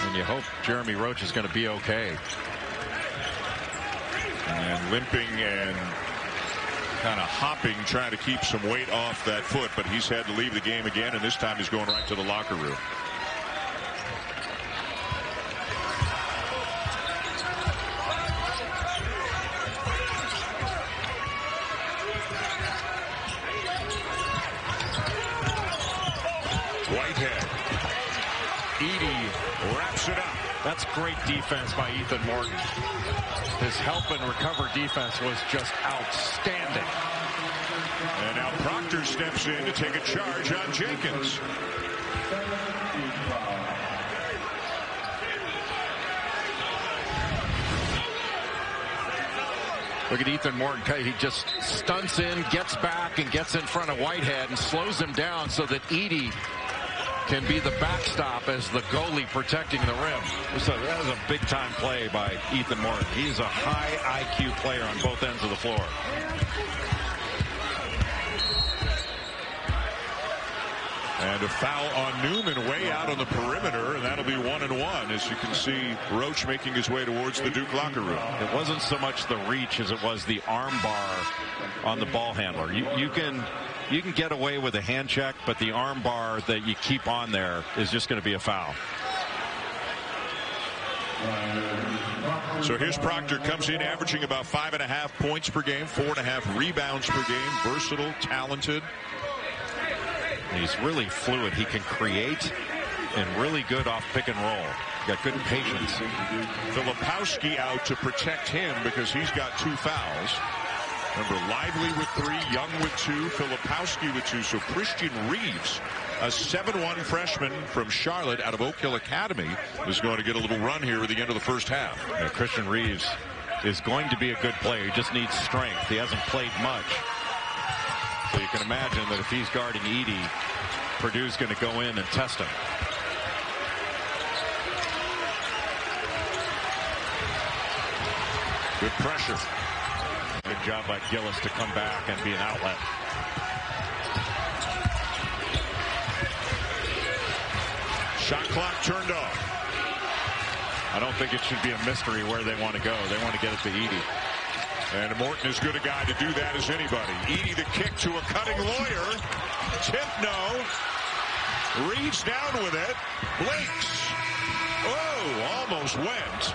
and you hope Jeremy Roach is going to be okay. And limping and kind of hopping, trying to keep some weight off that foot, but he's had to leave the game again, and this time he's going right to the locker room. Whitehead. Edey wraps it up. That's great defense by Ethan Morton. His help and recover defense was just outstanding. And now Proctor steps in to take a charge on Jenkins. Look at Ethan Morton. He just stunts in, gets back, and gets in front of Whitehead and slows him down so that Edey can be the backstop as the goalie protecting the rim. So that was a big time play by Ethan Morton. He's a high IQ player on both ends of the floor. And a foul on Newman way out on the perimeter, and that'll be one and one. As you can see, Roach making his way towards the Duke locker room. It wasn't so much the reach as it was the arm bar on the ball handler. You, you can you can get away with a hand check, but the arm bar that you keep on there is just going to be a foul. So here's Proctor comes in averaging about five and a half points per game, four and a half rebounds per game, versatile, talented. He's really fluid. He can create and really good off pick and roll. Got good patience. Filipowski out to protect him because he's got two fouls. Remember, Lively with three, Young with two, Filipowski with two. So Christian Reeves, a 7-1 freshman from Charlotte out of Oak Hill Academy, is going to get a little run here at the end of the first half. Christian Reeves is going to be a good player. He just needs strength. He hasn't played much. So you can imagine that if he's guarding Edey, Purdue's going to go in and test him. Good pressure. Good job by Gillis to come back and be an outlet. Shot clock turned off. I don't think it should be a mystery where they want to go. They want to get it to Edey. And Morton is good a guy to do that as anybody. Edey the kick to a cutting Loyer. Tip no. Reeves down with it. Blinks. Oh, almost went.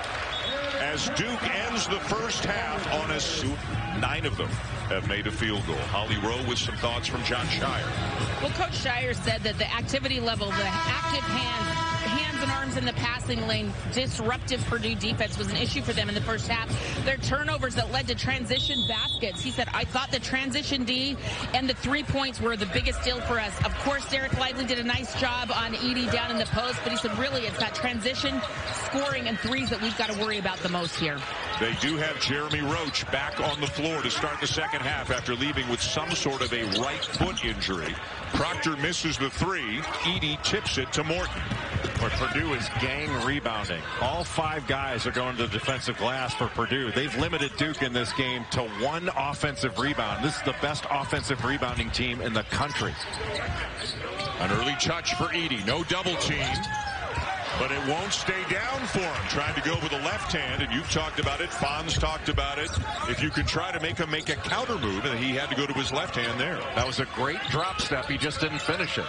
As Duke ends the first half on a suit, nine of them have made a field goal. Holly Rowe with some thoughts from Jon Scheyer. Well, Coach Scheyer said that the activity level, the active hands, hands and arms in the passing lane, disruptive Purdue defense was an issue for them in the first half. Their turnovers that led to transition baskets. He said, I thought the transition D and the three points were the biggest deal for us. Of course, Dereck Lively did a nice job on Edey down in the post, but he said, really, it's that transition, scoring, and threes that we've got to worry about the most here. They do have Jeremy Roach back on the floor to start the second half after leaving with some sort of a right foot injury. Proctor misses the three. Edey tips it to Morton. Where Purdue is gang rebounding. All five guys are going to the defensive glass for Purdue. They've limited Duke in this game to one offensive rebound. This is the best offensive rebounding team in the country. An early touch for Edey. No double team. But it won't stay down for him. Trying to go with the left hand, and you've talked about it. Fonz talked about it. If you can try to make him make a counter move, and he had to go to his left hand there. That was a great drop step. He just didn't finish it.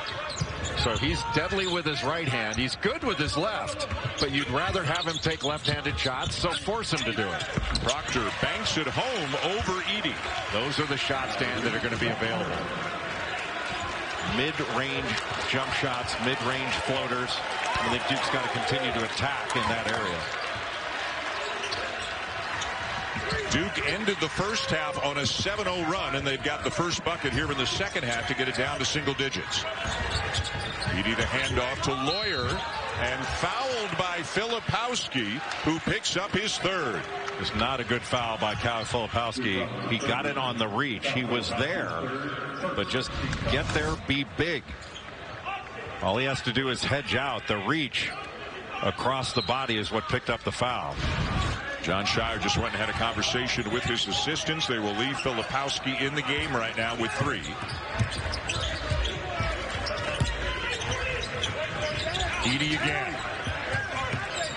So he's deadly with his right hand. He's good with his left, but you'd rather have him take left-handed shots, so force him to do it. Proctor banks it home over Edey. Those are the shots, Dan, that are going to be available. Mid-range jump shots, mid-range floaters. I think Duke's got to continue to attack in that area. Duke ended the first half on a 7-0 run, and they've got the first bucket here in the second half to get it down to single digits. Edey the handoff to Loyer, and fouled by Filipowski, who picks up his third. It's not a good foul by Kyle Filipowski. He got it on the reach. He was there, but just get there, be big. All he has to do is hedge out. The reach across the body is what picked up the foul. Jon Scheyer just went and had a conversation with his assistants. They will leave Filipowski in the game right now with three. Edey again.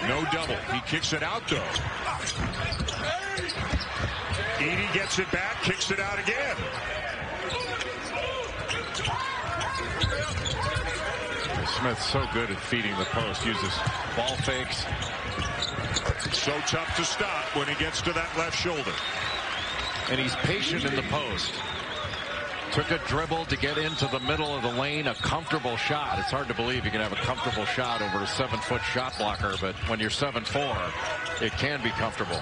No double. He kicks it out though. Edey gets it back, kicks it out again. Smith's so good at feeding the post. Uses ball fakes, so tough to stop when he gets to that left shoulder. And he's patient in the post. Took a dribble to get into the middle of the lane, a comfortable shot. It's hard to believe you can have a comfortable shot over a seven-foot shot blocker, but when you're seven-four, it can be comfortable.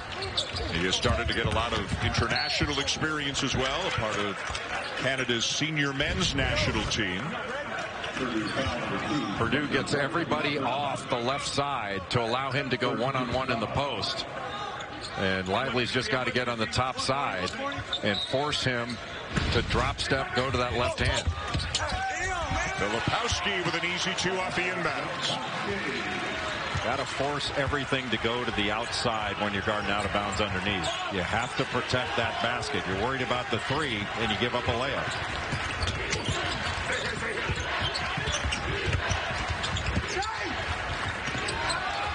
He has started to get a lot of international experience as well, a part of Canada's senior men's national team. Purdue gets everybody off the left side to allow him to go one-on-one -on -one in the post. And Lively's just got to get on the top side and force him to drop step, go to that left hand. Filipowski with an easy two off the inbounds. Got to force everything to go to the outside when you're guarding out of bounds underneath. You have to protect that basket. You're worried about the three, and you give up a layup.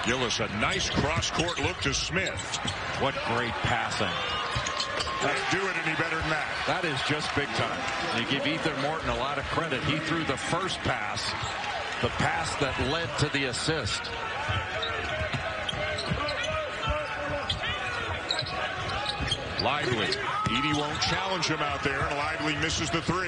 Gillis, a nice cross-court look to Smith. What great passing. Can't do it any better than that. That is just big time. You give Ethan Morton a lot of credit. He threw the first pass, the pass that led to the assist. Lively. Edey won't challenge him out there, and Lively misses the three.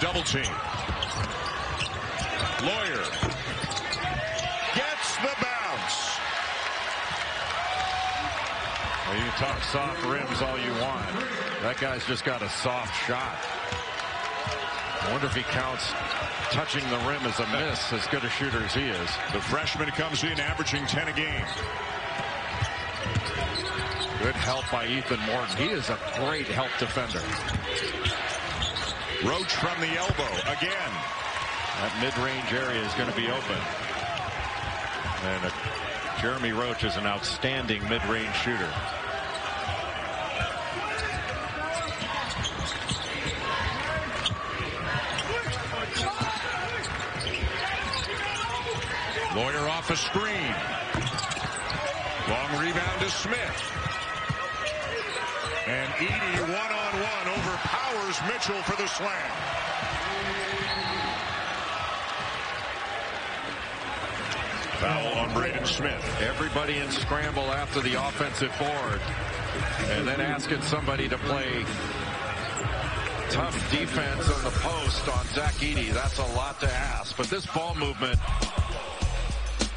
Double team. Loyer gets the bounce. Well, you can talk soft rims all you want. That guy's just got a soft shot. I wonder if he counts touching the rim as a miss, as good a shooter as he is. The freshman comes in averaging 10 a game. Good help by Ethan Morton. He is a great help defender. Roach from the elbow again. That mid-range area is going to be open. And Jeremy Roach is an outstanding mid-range shooter. Loyer off a screen. Long rebound to Smith. And Edey one-on-one overpowers Mitchell for the slam. Foul on Braden Smith. Everybody in scramble after the offensive board. And then asking somebody to play tough defense on the post on Zach Edey. That's a lot to ask. But this ball movement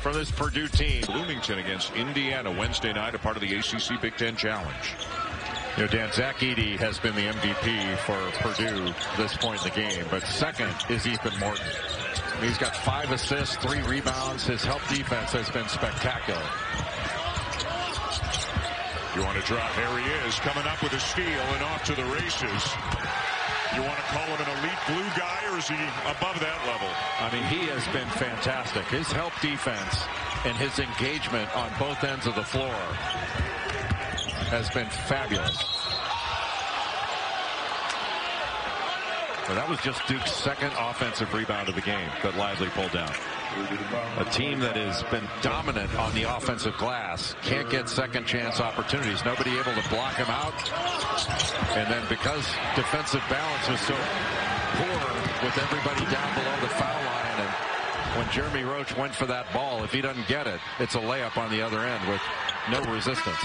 from this Purdue team. Bloomington against Indiana Wednesday night, a part of the ACC Big Ten Challenge. You know, Dan, Zach Edey has been the MVP for Purdue this point in the game, but second is Ethan Morton. He's got five assists, three rebounds. His help defense has been spectacular. You want to drop? There he is, coming up with a steal and off to the races. You want to call him an elite blue guy, or is he above that level? I mean, he has been fantastic. His help defense and his engagement on both ends of the floor has been fabulous. Well, that was just Duke's second offensive rebound of the game that Lively pulled down. A team that has been dominant on the offensive glass can't get second chance opportunities. Nobody able to block him out. And then because defensive balance was so poor with everybody down below the foul line and when Jeremy Roach went for that ball, if he doesn't get it, it's a layup on the other end with no resistance.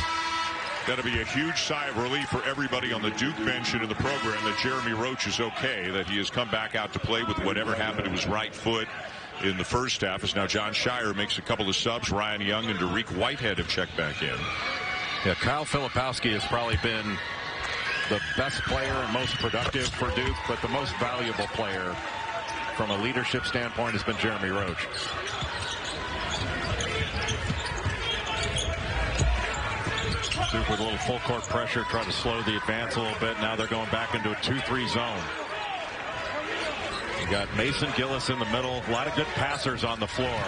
That'll be a huge sigh of relief for everybody on the Duke bench and in the program that Jeremy Roach is okay, that he has come back out to play with whatever happened to his right foot in the first half. As now Jon Scheyer makes a couple of subs. Ryan Young and Dariq Whitehead have checked back in. Yeah, Kyle Filipowski has probably been the best player and most productive for Duke, but the most valuable player from a leadership standpoint has been Jeremy Roach. Duke with a little full court pressure, trying to slow the advance a little bit. Now they're going back into a 2-3 zone. You got Mason Gillis in the middle. A lot of good passers on the floor.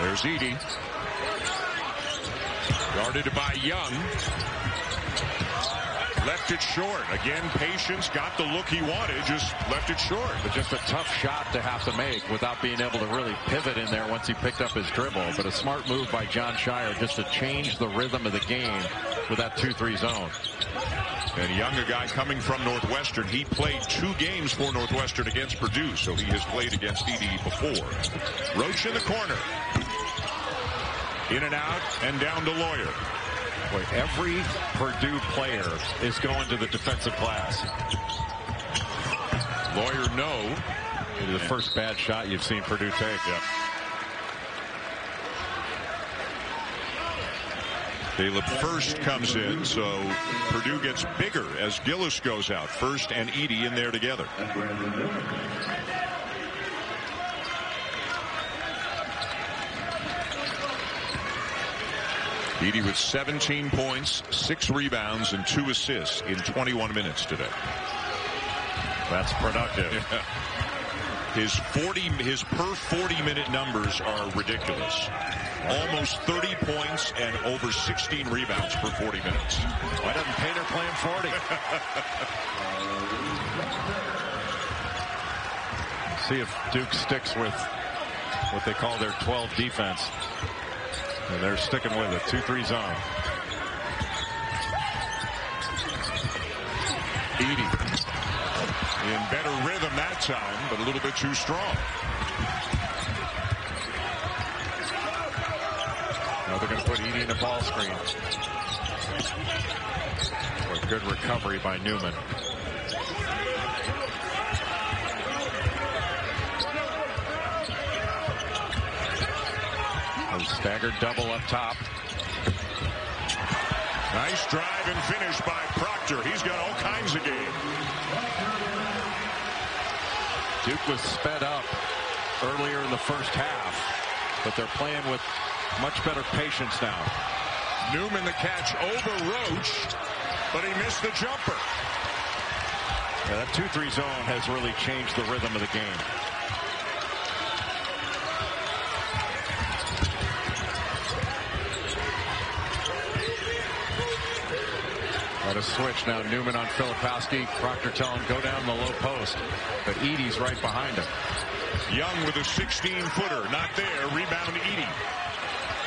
There's Edey. Guarded by Young. Left it short. Again, patience got the look he wanted, just left it short. But just a tough shot to have to make without being able to really pivot in there once he picked up his dribble. But a smart move by Jon Scheyer just to change the rhythm of the game with that 2-3 zone. And Young, a guy coming from Northwestern, he played two games for Northwestern against Purdue, so he has played against Edey before. Roach in the corner. In and out and down to Loyer. Boy, every Purdue player is going to the defensive glass. Loyer, no. Maybe the first bad shot you've seen Purdue take. Yeah. Caleb Furst comes in, so Purdue gets bigger as Gillis goes out. Furst and Edey in there together. Edey with 17 points, six rebounds, and two assists in 21 minutes today. That's productive. Yeah. His 40, his per 40 minute numbers are ridiculous. Almost 30 points and over 16 rebounds per 40 minutes. Why doesn't Painter play him 40? See if Duke sticks with what they call their 12 defense. And they're sticking with it. 2-3 zone. Edey in better rhythm that time, but a little bit too strong. Now they're going to put Edey in a ball screen. A good recovery by Newman. A staggered double up top. Nice drive and finish by Proctor. He's got all kinds of game. Duke was sped up earlier in the first half, but they're playing with much better patience now. Newman the catch over Roach, but he missed the jumper. Yeah, that 2-3 zone has really changed the rhythm of the game. A switch now. Newman on Filipowski. Proctor telling him go down the low post. But Edey's right behind him. Young with a 16-footer. Not there. Rebound Edey.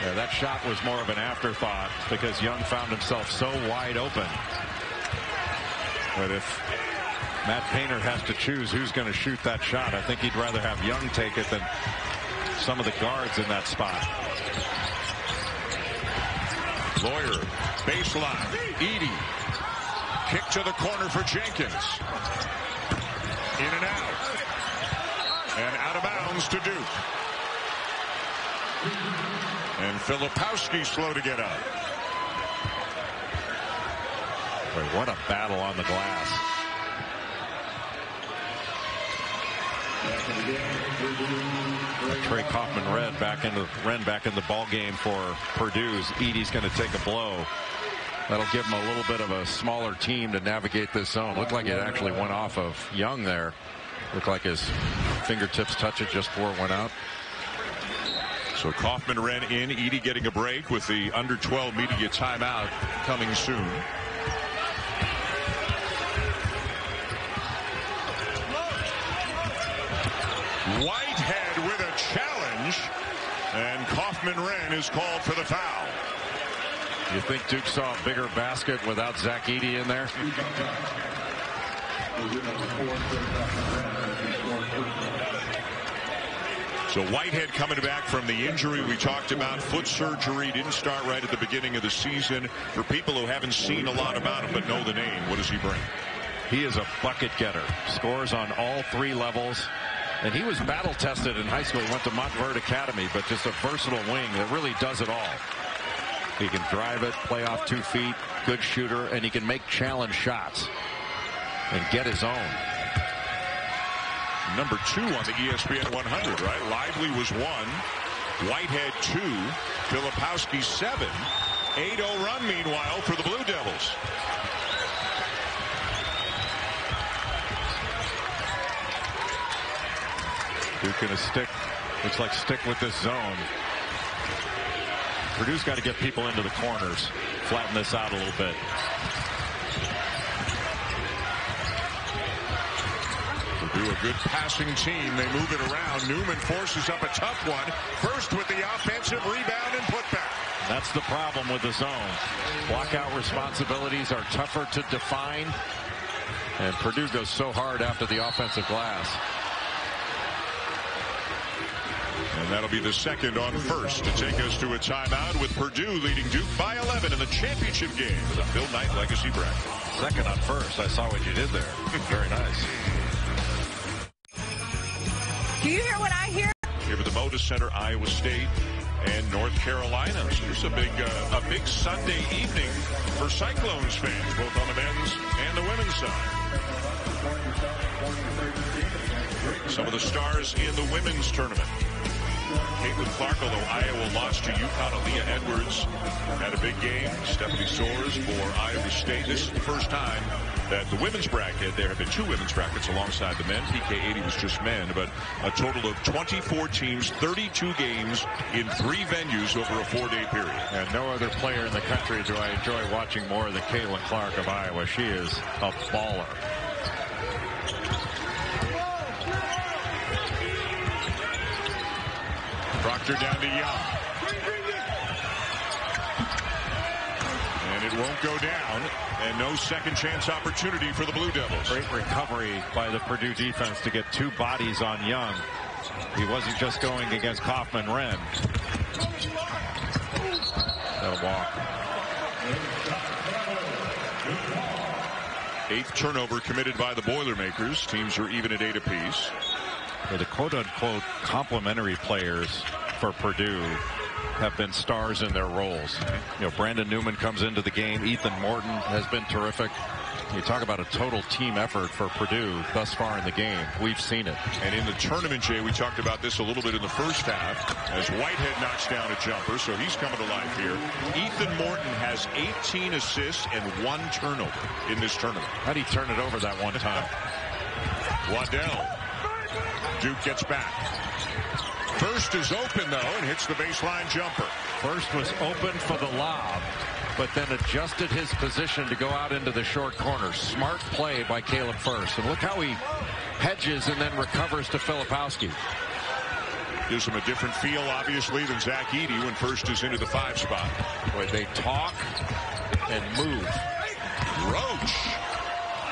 Yeah, that shot was more of an afterthought because Young found himself so wide open. But if Matt Painter has to choose who's going to shoot that shot, I think he'd rather have Young take it than some of the guards in that spot. Loyer, baseline, Edey. Kick to the corner for Jenkins. In and out. And out of bounds to Duke. And Filipowski slow to get up. Boy, what a battle on the glass. Trey Kaufman-Renn back into Ren back in the ball game for Purdue's. Edey's going to take a blow. That'll give him a little bit of a smaller team to navigate this zone. Looked like it actually went off of Young there. Looked like his fingertips touched it just before it went out. So Kaufman-Renn in. Edey getting a break with the under 12 media timeout coming soon. Whitehead with a challenge. And Kaufman-Renn is called for the foul. You think Duke saw a bigger basket without Zach Edey in there? So Whitehead coming back from the injury we talked about, foot surgery, didn't start right at the beginning of the season. For people who haven't seen a lot about him but know the name, what does he bring? He is a bucket getter. Scores on all three levels. And he was battle tested in high school. He went to Montverde Academy, but just a versatile wing that really does it all. He can drive it, play off two feet, good shooter, and he can make challenge shots and get his own. Number two on the ESPN 100, right? Lively was one. Whitehead two. Filipowski seven. 8-0 run, meanwhile, for the Blue Devils. Duke to stick, looks like stick with this zone. Purdue's got to get people into the corners, flatten this out a little bit. Purdue, a good passing team. They move it around. Newman forces up a tough one. Furst with the offensive rebound and putback. That's the problem with the zone. Blockout responsibilities are tougher to define. And Purdue goes so hard after the offensive glass. And that'll be the second on Furst to take us to a timeout with Purdue leading Duke by 11 in the championship game for the Phil Knight Legacy bracket. Second on Furst. I saw what you did there. Very nice. Do you hear what I hear? Here at the Moda Center, Iowa State and North Carolina. So there's a big, uh, a big Sunday evening for Cyclones fans, both on the men's and the women's side. Some of the stars in the women's tournament. Caitlin Clark, although Iowa lost to UConn, Aaliyah Edwards had a big game. Stephanie Soares for Iowa State. This is the first time that the women's bracket, there have been two women's brackets alongside the men. PK80 was just men, but a total of 24 teams, 32 games in three venues over a four-day period. And no other player in the country do I enjoy watching more than Caitlin Clark of Iowa. She is a baller. Down to Young. And it won't go down. And no second chance opportunity for the Blue Devils. Great recovery by the Purdue defense to get two bodies on Young. He wasn't just going against Kaufman-Renn. That'll walk. Eighth turnover committed by the Boilermakers. Teams are even at eight apiece. For the quote-unquote complementary players for Purdue have been stars in their roles. You know, Brandon Newman comes into the game. Ethan Morton has been terrific. You talk about a total team effort for Purdue thus far in the game. We've seen it. And in the tournament, Jay, we talked about this a little bit in the first half as Whitehead knocks down a jumper, so he's coming to life here. Ethan Morton has 18 assists and one turnover in this tournament. How'd he turn it over that one time? Waddell. Duke gets back. Furst is open, though, and hits the baseline jumper. Furst was open for the lob, but then adjusted his position to go out into the short corner. Smart play by Caleb Furst. And look how he hedges and then recovers to Filipowski. Gives him a different feel, obviously, than Zach Edey when Furst is into the five spot. Boy, they talk and move. Roach.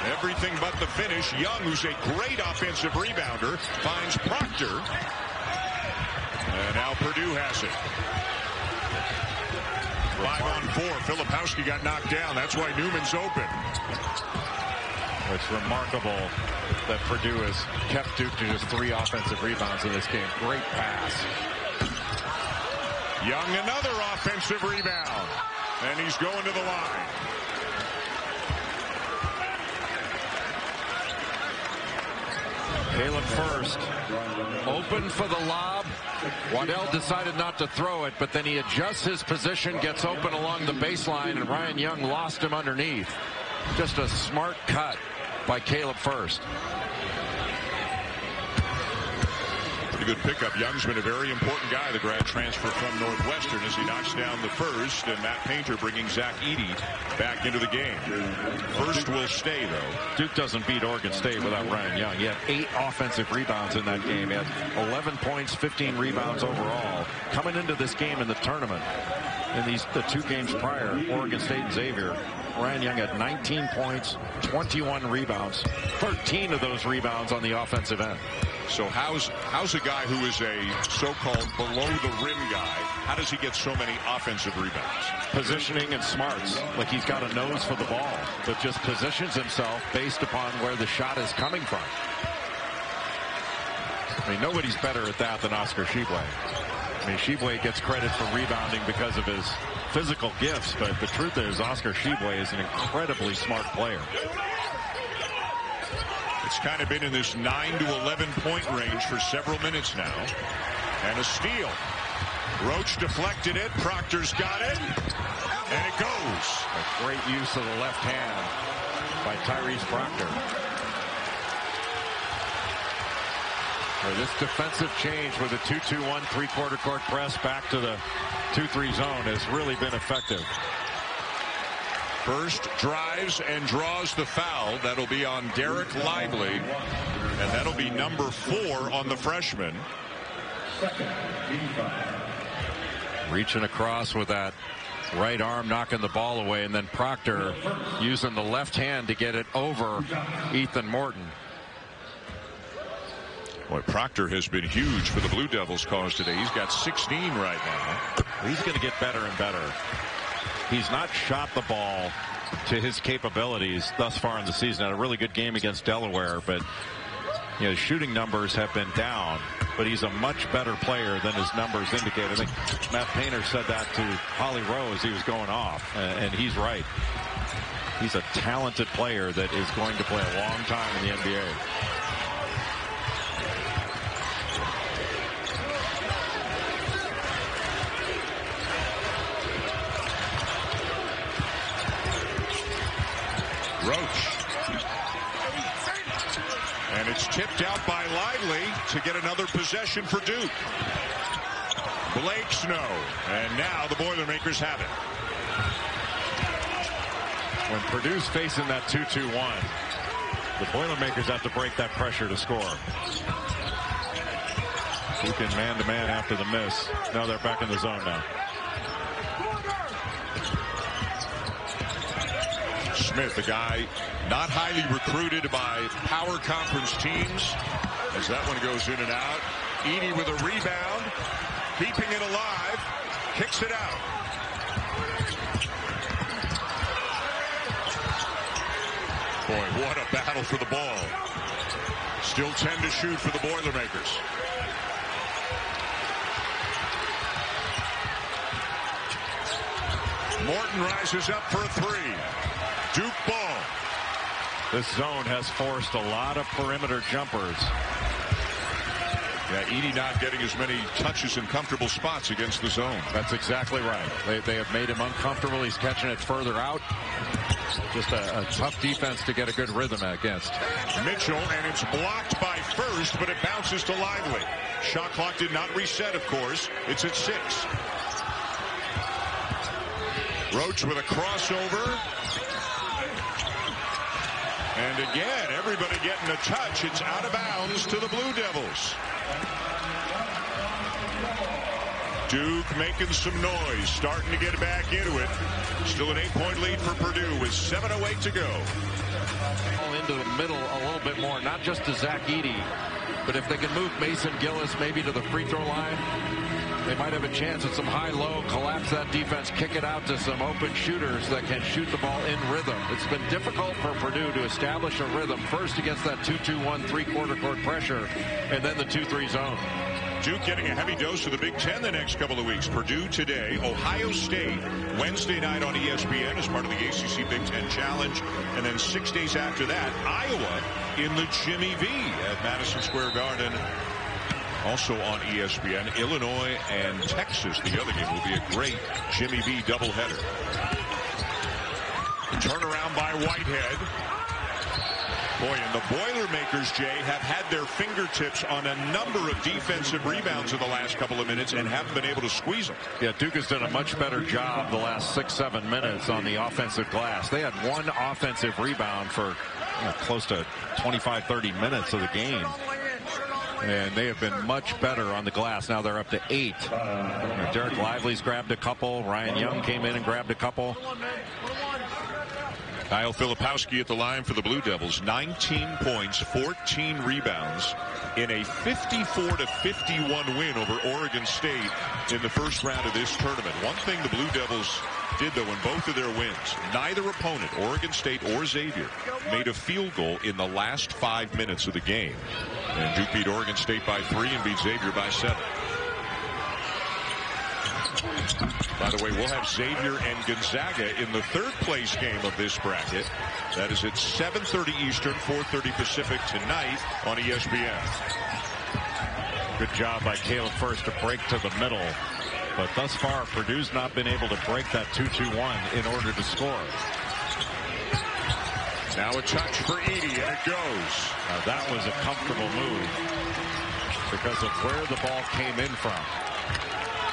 Everything but the finish. Young, who's a great offensive rebounder, finds Proctor. And now Purdue has it. Five on four. Filipowski got knocked down. That's why Newman's open. It's remarkable that Purdue has kept Duke to just three offensive rebounds in this game. Great pass. Young, another offensive rebound. And he's going to the line. Caleb Furst. Open for the lob. Waddell decided not to throw it, but then he adjusts his position, gets open along the baseline, and Ryan Young lost him underneath. Just a smart cut by Caleb Furst. Pretty good pickup. Young's been a very important guy, the grad transfer from Northwestern, as he knocks down the first, and Matt Painter bringing Zach Edey back into the game. Furst will stay, though. Duke doesn't beat Oregon State without Ryan Young. He had eight offensive rebounds in that game. He had 11 points, 15 rebounds overall. Coming into this game in the tournament, in these the two games prior, Oregon State and Xavier, Ryan Young had 19 points, 21 rebounds, 13 of those rebounds on the offensive end. So how's how's a guy who is a so-called below the rim guy? How does he get so many offensive rebounds? Positioning and smarts. Like he's got a nose for the ball, but just positions himself based upon where the shot is coming from. I mean, nobody's better at that than Oscar Tshiebwe. I mean, Tshiebwe gets credit for rebounding because of his physical gifts, but the truth is Oscar Tshiebwe is an incredibly smart player. It's kind of been in this 9 to 11 point range for several minutes now. And a steal. Roach deflected it. Proctor's got it. And it goes. A great use of the left hand by Tyrese Proctor. For this defensive change with a 2-2-1 three-quarter court press back to the 2-3 zone has really been effective. Furst drives and draws the foul. That'll be on Dereck Lively. And that'll be number four on the freshman. Reaching across with that right arm knocking the ball away and then Proctor using the left hand to get it over Ethan Morton. Boy, Proctor has been huge for the Blue Devils cause today. He's got 16 right now. He's going to get better and better. He's not shot the ball to his capabilities thus far in the season. Had a really good game against Delaware, but you know, shooting numbers have been down, but he's a much better player than his numbers indicate. I think Matt Painter said that to Holly Rowe as he was going off, and he's right. He's a talented player that is going to play a long time in the NBA. Roach. And it's tipped out by Lively to get another possession for Duke. Blake Snow. And now the Boilermakers have it. When Purdue's facing that 2-2-1, the Boilermakers have to break that pressure to score. Duke in man-to-man -man after the miss. Now they're back in the zone now. Smith, a guy not highly recruited by power conference teams. As that one goes in and out. Edey with a rebound, keeping it alive, kicks it out. Boy, what a battle for the ball. Still 10 to shoot for the Boilermakers. Morton rises up for a three. Duke ball. This zone has forced a lot of perimeter jumpers. Yeah, Edey not getting as many touches in comfortable spots against the zone. That's exactly right. They, they have made him uncomfortable. He's catching it further out. Just a, a tough defense to get a good rhythm against. Mitchell, and it's blocked by Furst, but it bounces to Lively. Shot clock did not reset, of course. It's at six. Roach with a crossover. And again, everybody getting a touch. It's out of bounds to the Blue Devils. Duke making some noise, starting to get back into it. Still an eight-point lead for Purdue with 7.08 to go. Into the middle a little bit more, not just to Zach Edey, but if they can move Mason Gillis maybe to the free throw line, they might have a chance at some high-low, collapse that defense, kick it out to some open shooters that can shoot the ball in rhythm. It's been difficult for Purdue to establish a rhythm, first against that 2-2-1 three-quarter court pressure, and then the 2-3 zone. Duke getting a heavy dose of the Big Ten the next couple of weeks. Purdue today, Ohio State Wednesday night on ESPN as part of the ACC Big Ten Challenge. And then six days after that, Iowa in the Jimmy V at Madison Square Garden also on ESPN, Illinois and Texas. The other game will be a great Jimmy V doubleheader. Turnaround by Whitehead. Boy, and the Boilermakers, Jay, have had their fingertips on a number of defensive rebounds in the last couple of minutes and haven't been able to squeeze them. Yeah, Duke has done a much better job the last six, seven minutes on the offensive glass. They had one offensive rebound for you know, close to 25, 30 minutes of the game. And they have been much better on the glass. Now they're up to eight. Dereck Lively's grabbed a couple. Ryan Young came in and grabbed a couple. Kyle Filipowski at the line for the Blue Devils. 19 points, 14 rebounds in a 54 to 51 win over Oregon State in the first round of this tournament. One thing the Blue Devils did though in both of their wins, neither opponent, Oregon State or Xavier, made a field goal in the last five minutes of the game. And Duke beat Oregon State by three and beat Xavier by seven. By the way, we'll have Xavier and Gonzaga in the third place game of this bracket. That is at 7.30 Eastern, 4.30 Pacific tonight on ESPN. Good job by Caleb Furst to break to the middle. But thus far, Purdue's not been able to break that 2-2-1 in order to score. Now a touch for Edey, and it goes. Now that was a comfortable move because of where the ball came in from.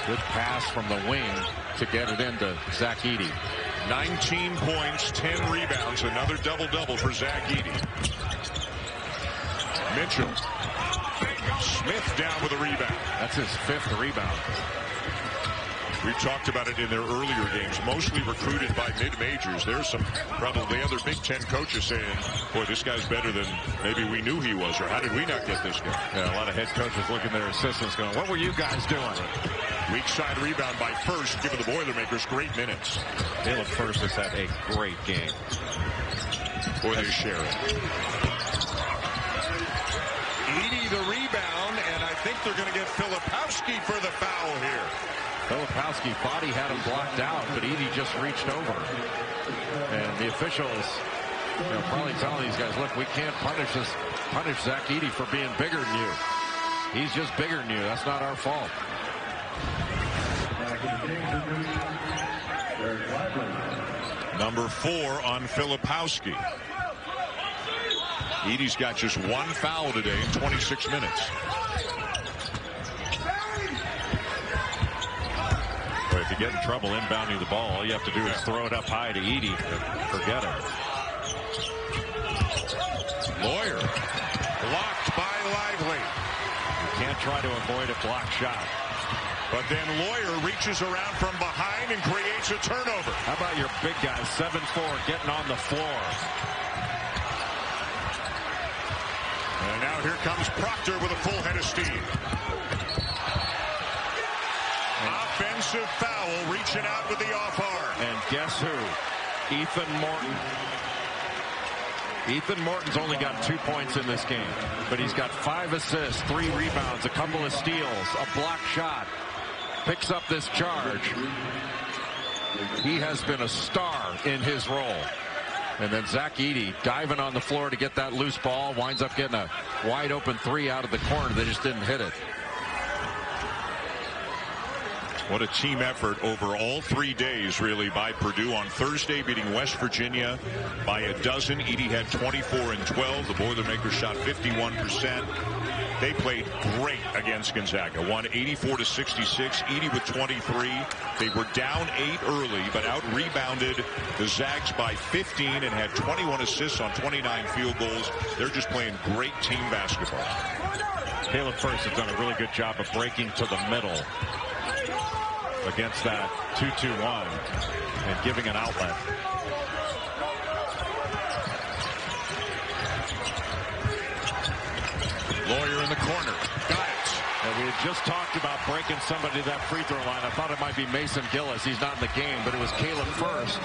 Good pass from the wing to get it into Zach Edey. 19 points, 10 rebounds, another double-double for Zach Edey. Mitchell. Smith down with a rebound. That's his fifth rebound. We've talked about it in their earlier games, mostly recruited by mid-majors. There's some probably other Big Ten coaches saying, boy, this guy's better than maybe we knew he was, or how did we not get this guy? Yeah, a lot of head coaches looking at their assistants going, what were you guys doing? Weak side rebound by Furst, giving the Boilermakers great minutes. Caleb Furst has had a great game. Boy, they share it. Edey the rebound, and I think they're going to get Filipowski for the foul here. Filipowski thought he had him blocked out, but Edey just reached over. And the officials know, probably telling these guys, look, we can't punish this, punish Zach Edey for being bigger than you. He's just bigger than you. That's not our fault. Number four on Filipowski. Edey's got just one foul today in 26 minutes. You get in trouble inbounding the ball, all you have to do is throw it up high to Edey. Forget it. Loyer blocked by Lively. You can't try to avoid a block shot. But then Loyer reaches around from behind and creates a turnover. How about your big guy, 7-4, getting on the floor? And now here comes Proctor with a full head of steam. Offensive foul, reaching out with the off arm. And guess who? Ethan Morton. Ethan Morton's only got two points in this game, but he's got five assists, three rebounds, a couple of steals, a block shot. Picks up this charge. He has been a star in his role. And then Zach Edey diving on the floor to get that loose ball, winds up getting a wide open three out of the corner. They just didn't hit it. What a team effort over all three days, really, by Purdue on Thursday, beating West Virginia by a dozen. Edey had 24 and 12. The Boilermakers shot 51%. They played great against Gonzaga. Won 84 to 66. Edey with 23. They were down eight early, but out rebounded the Zags by 15 and had 21 assists on 29 field goals. They're just playing great team basketball. Caleb Furst has done a really good job of breaking to the middle against that 2-2-1 and giving an outlet. Loyer in the corner. Got it. And we had just talked about breaking somebody to that free throw line. I thought it might be Mason Gillis. He's not in the game, but it was Caleb Furst.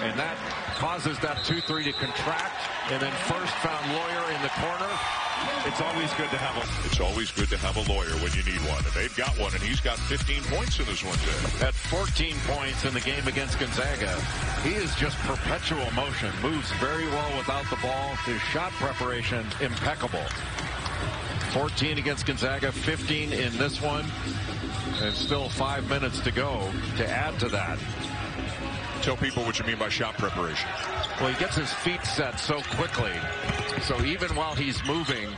And that causes that 2-3 to contract. And then Furst found Loyer in the corner. It's always good to have a... It's always good to have a lawyer when you need one. And they've got one, and he's got 15 points in this one today. At 14 points in the game against Gonzaga, he is just perpetual motion. Moves very well without the ball. His shot preparation, impeccable. 14 against Gonzaga, 15 in this one, and still five minutes to go to add to that. Tell people what you mean by shot preparation. Well, he gets his feet set so quickly. So even while he's moving,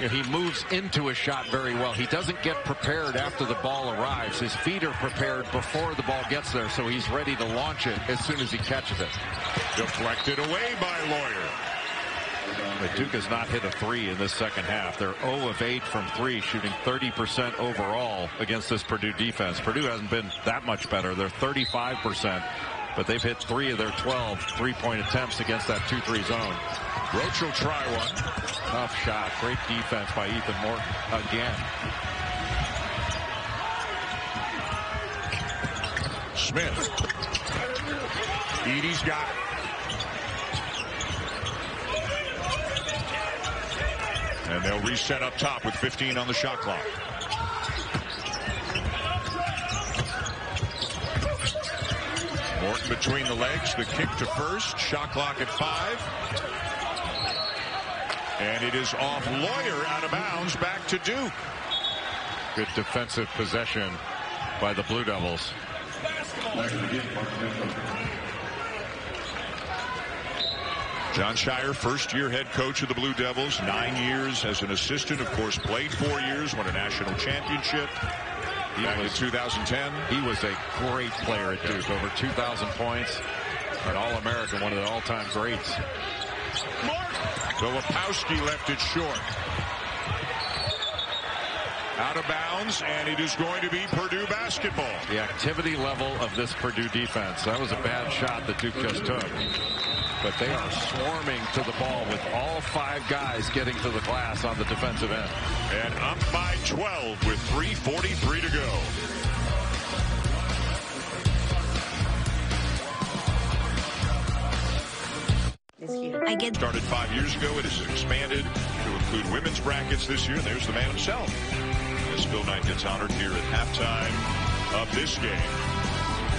you know, he moves into a shot very well. He doesn't get prepared after the ball arrives. His feet are prepared before the ball gets there, so he's ready to launch it as soon as he catches it. Deflected away by Loyer. But Duke has not hit a three in this second half. They're 0 of 8 from three, shooting 30% overall against this Purdue defense. Purdue hasn't been that much better. They're 35%, but they've hit three of their 12 three-point attempts against that 2-3 zone. Roach will try one. Tough shot. Great defense by Ethan Morton again. Smith. Edey's got it. And they'll reset up top with 15 on the shot clock. Morton between the legs, the kick to Furst, shot clock at five. And it is off Loyer out of bounds back to Duke. Good defensive possession by the Blue Devils. Jon Scheyer, first year head coach of the Blue Devils, nine years as an assistant, of course, played four years, won a national championship back in 2010. He was a great player at Duke, over 2,000 points, an All-American, one of the all-time greats. Filipowski left it short. Out of bounds, and it is going to be Purdue basketball. The activity level of this Purdue defense, that was a bad shot that Duke just took. But they are swarming to the ball with all five guys getting to the glass on the defensive end. And up by 12 with 3.43 to go. I get Started five years ago. It has expanded to include women's brackets this year. There's the man himself. As Phil Knight gets honored here at halftime of this game.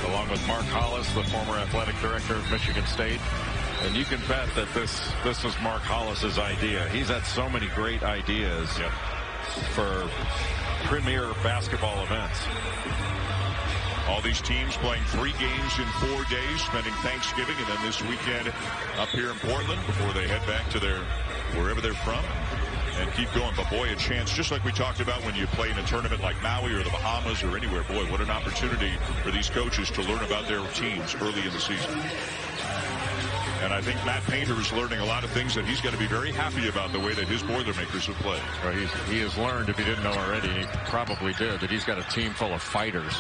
Along with Mark Hollis, the former athletic director of Michigan State. And you can bet that this this was Mark Hollis's idea. He's had so many great ideas Yep. for premier basketball events. All these teams playing three games in four days, spending Thanksgiving and then this weekend up here in Portland before they head back to their wherever they're from and keep going. But boy, a chance, just like we talked about when you play in a tournament like Maui or the Bahamas or anywhere, boy, what an opportunity for these coaches to learn about their teams early in the season. And I think Matt Painter is learning a lot of things that he's going to be very happy about the way that his Boilermakers have played. Well, he's, he has learned, if he didn't know already, he probably did, that he's got a team full of fighters.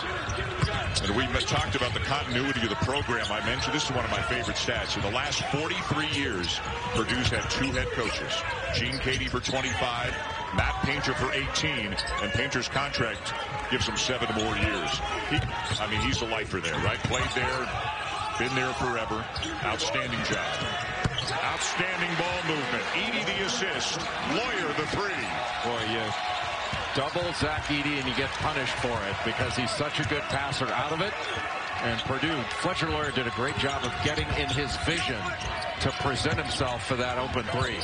And we talked about the continuity of the program. I mentioned this is one of my favorite stats. In the last 43 years, Purdue's had two head coaches. Gene Keady for 25, Matt Painter for 18, and Painter's contract gives him seven more years. He, I mean, he's a lifer there, right? Played there, been there forever. Outstanding job. Outstanding ball movement. Edey the assist. Loyer the three. Boy, you double Zach Edey and you get punished for it because he's such a good passer out of it. And Purdue, Fletcher Loyer did a great job of getting in his vision to present himself for that open three.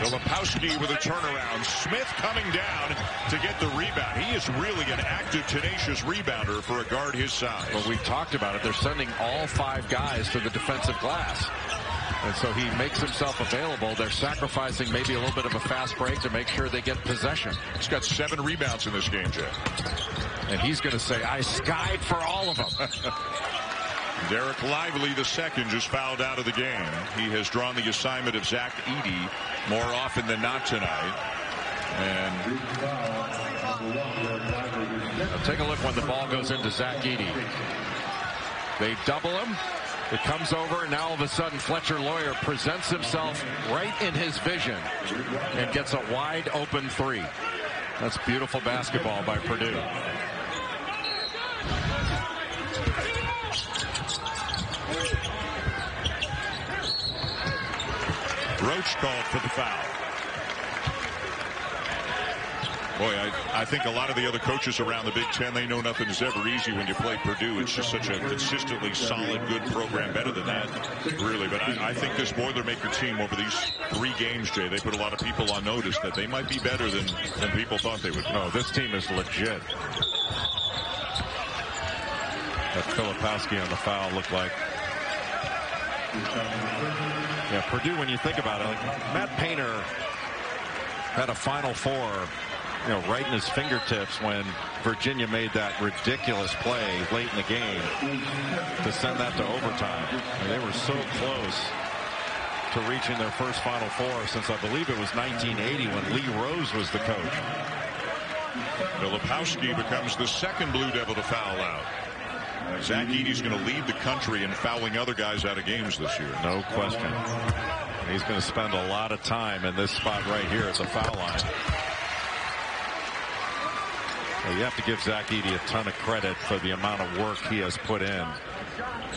Filipowski with a turnaround. Smith coming down to get the rebound. He is really an active, tenacious rebounder for a guard his size. Well, we've talked about it. They're sending all five guys to the defensive glass. And so he makes himself available. They're sacrificing maybe a little bit of a fast break to make sure they get possession. He's got seven rebounds in this game, Jeff. And he's going to say, I skied for all of them. Dereck Lively, the second, just fouled out of the game. He has drawn the assignment of Zach Edey more often than not tonight. And Now take a look when the ball goes into Zach Edey. They double him. It comes over, and now all of a sudden Fletcher Loyer presents himself right in his vision and gets a wide open three. That's beautiful basketball by Purdue. Roach called for the foul. Boy, I, I think a lot of the other coaches around the Big Ten, they know nothing is ever easy when you play Purdue. It's just such a consistently solid, good program. Better than that, really. But I, I think this Boilermaker team over these three games, Jay, they put a lot of people on notice that they might be better than, than people thought they would. No, this team is legit. That Filipowski on the foul looked like. Yeah, Purdue, when you think about it, like Matt Painter had a Final Four you know, right in his fingertips when Virginia made that ridiculous play late in the game to send that to overtime. And they were so close to reaching their first Final Four since I believe it was 1980 when Lee Rose was the coach. Filipowski becomes the second Blue Devil to foul out. Uh, Zach Edey's going to lead the country in fouling other guys out of games this year. No question. He's going to spend a lot of time in this spot right here at the foul line. Well, you have to give Zach Edey a ton of credit for the amount of work he has put in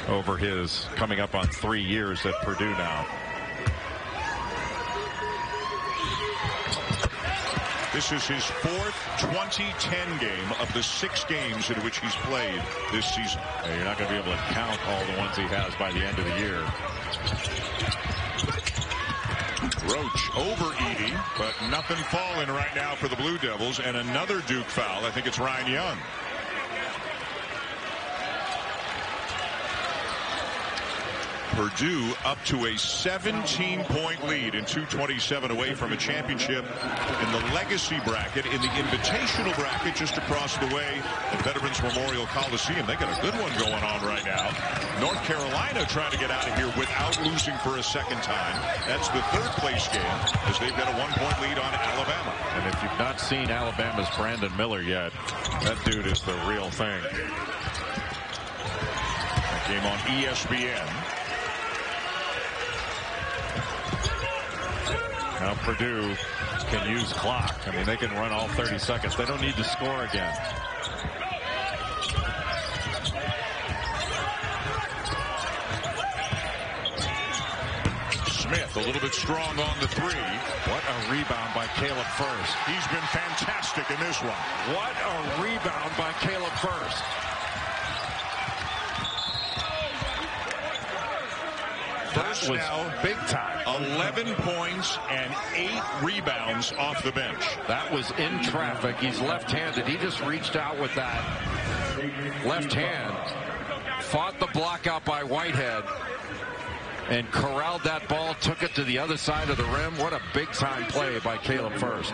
over his coming up on three years at Purdue now. This is his fourth 2010 game of the six games in which he's played this season. You're not going to be able to count all the ones he has by the end of the year. Roach over Edey, but nothing falling right now for the Blue Devils. And another Duke foul. I think it's Ryan Young. Purdue up to a 17 point lead in 227 away from a championship in the legacy bracket in the invitational bracket just across the way at Veterans Memorial Coliseum. They got a good one going on right now. North Carolina trying to get out of here without losing for a second time. That's the third place game as they've got a one point lead on Alabama. And if you've not seen Alabama's Brandon Miller yet, that dude is the real thing. Game on ESPN. Now Purdue can use clock. I mean, they can run all 30 seconds. They don't need to score again. Smith a little bit strong on the three. What a rebound by Caleb Furst. He's been fantastic in this one. What a rebound by Caleb Furst. Furst now, big time. 11 points and eight rebounds off the bench. That was in traffic. He's left-handed. He just reached out with that left hand, fought the block out by Whitehead, and corralled that ball, took it to the other side of the rim. What a big-time play by Caleb Furst.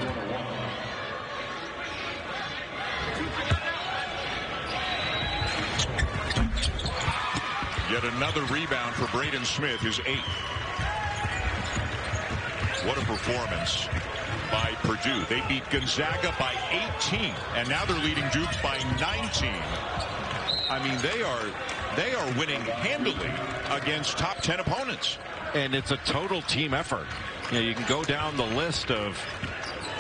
Yet another rebound for Braden Smith, his eighth. What a performance by Purdue. They beat Gonzaga by 18, and now they're leading Duke by 19. I mean, they are they are winning handily against top 10 opponents. And it's a total team effort. You, know, you can go down the list of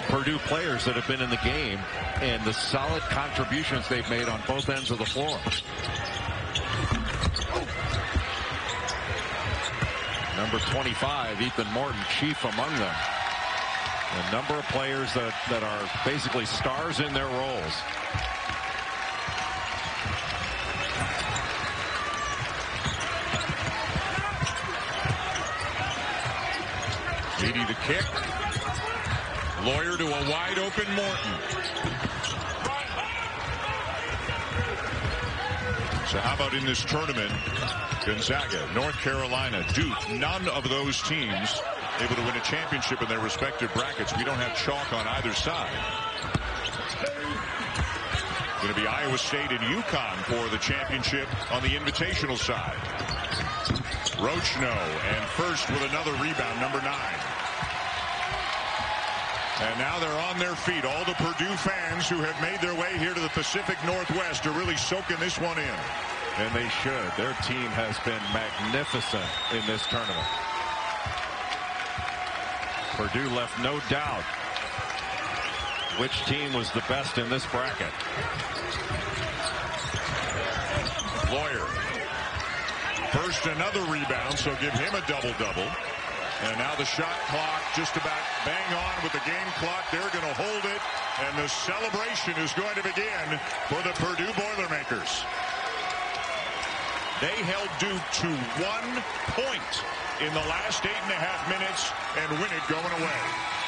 Purdue players that have been in the game and the solid contributions they've made on both ends of the floor. Number 25, Ethan Morton, chief among them. A number of players that, that are basically stars in their roles. Edey the kick. Loyer to a wide open Morton. So how about in this tournament, Gonzaga, North Carolina, Duke, none of those teams able to win a championship in their respective brackets. We don't have chalk on either side. Going to be Iowa State and UConn for the championship on the invitational side. Roach no, and Furst with another rebound, number nine. And now they're on their feet. All the Purdue fans who have made their way here to the Pacific Northwest are really soaking this one in. And they should. Their team has been magnificent in this tournament. Purdue left no doubt which team was the best in this bracket. Loyer. Furst another rebound, so give him a double-double. And now the shot clock just about bang on with the game clock. They're going to hold it, and the celebration is going to begin for the Purdue Boilermakers. They held Duke to one point in the last eight and a half minutes and win it going away.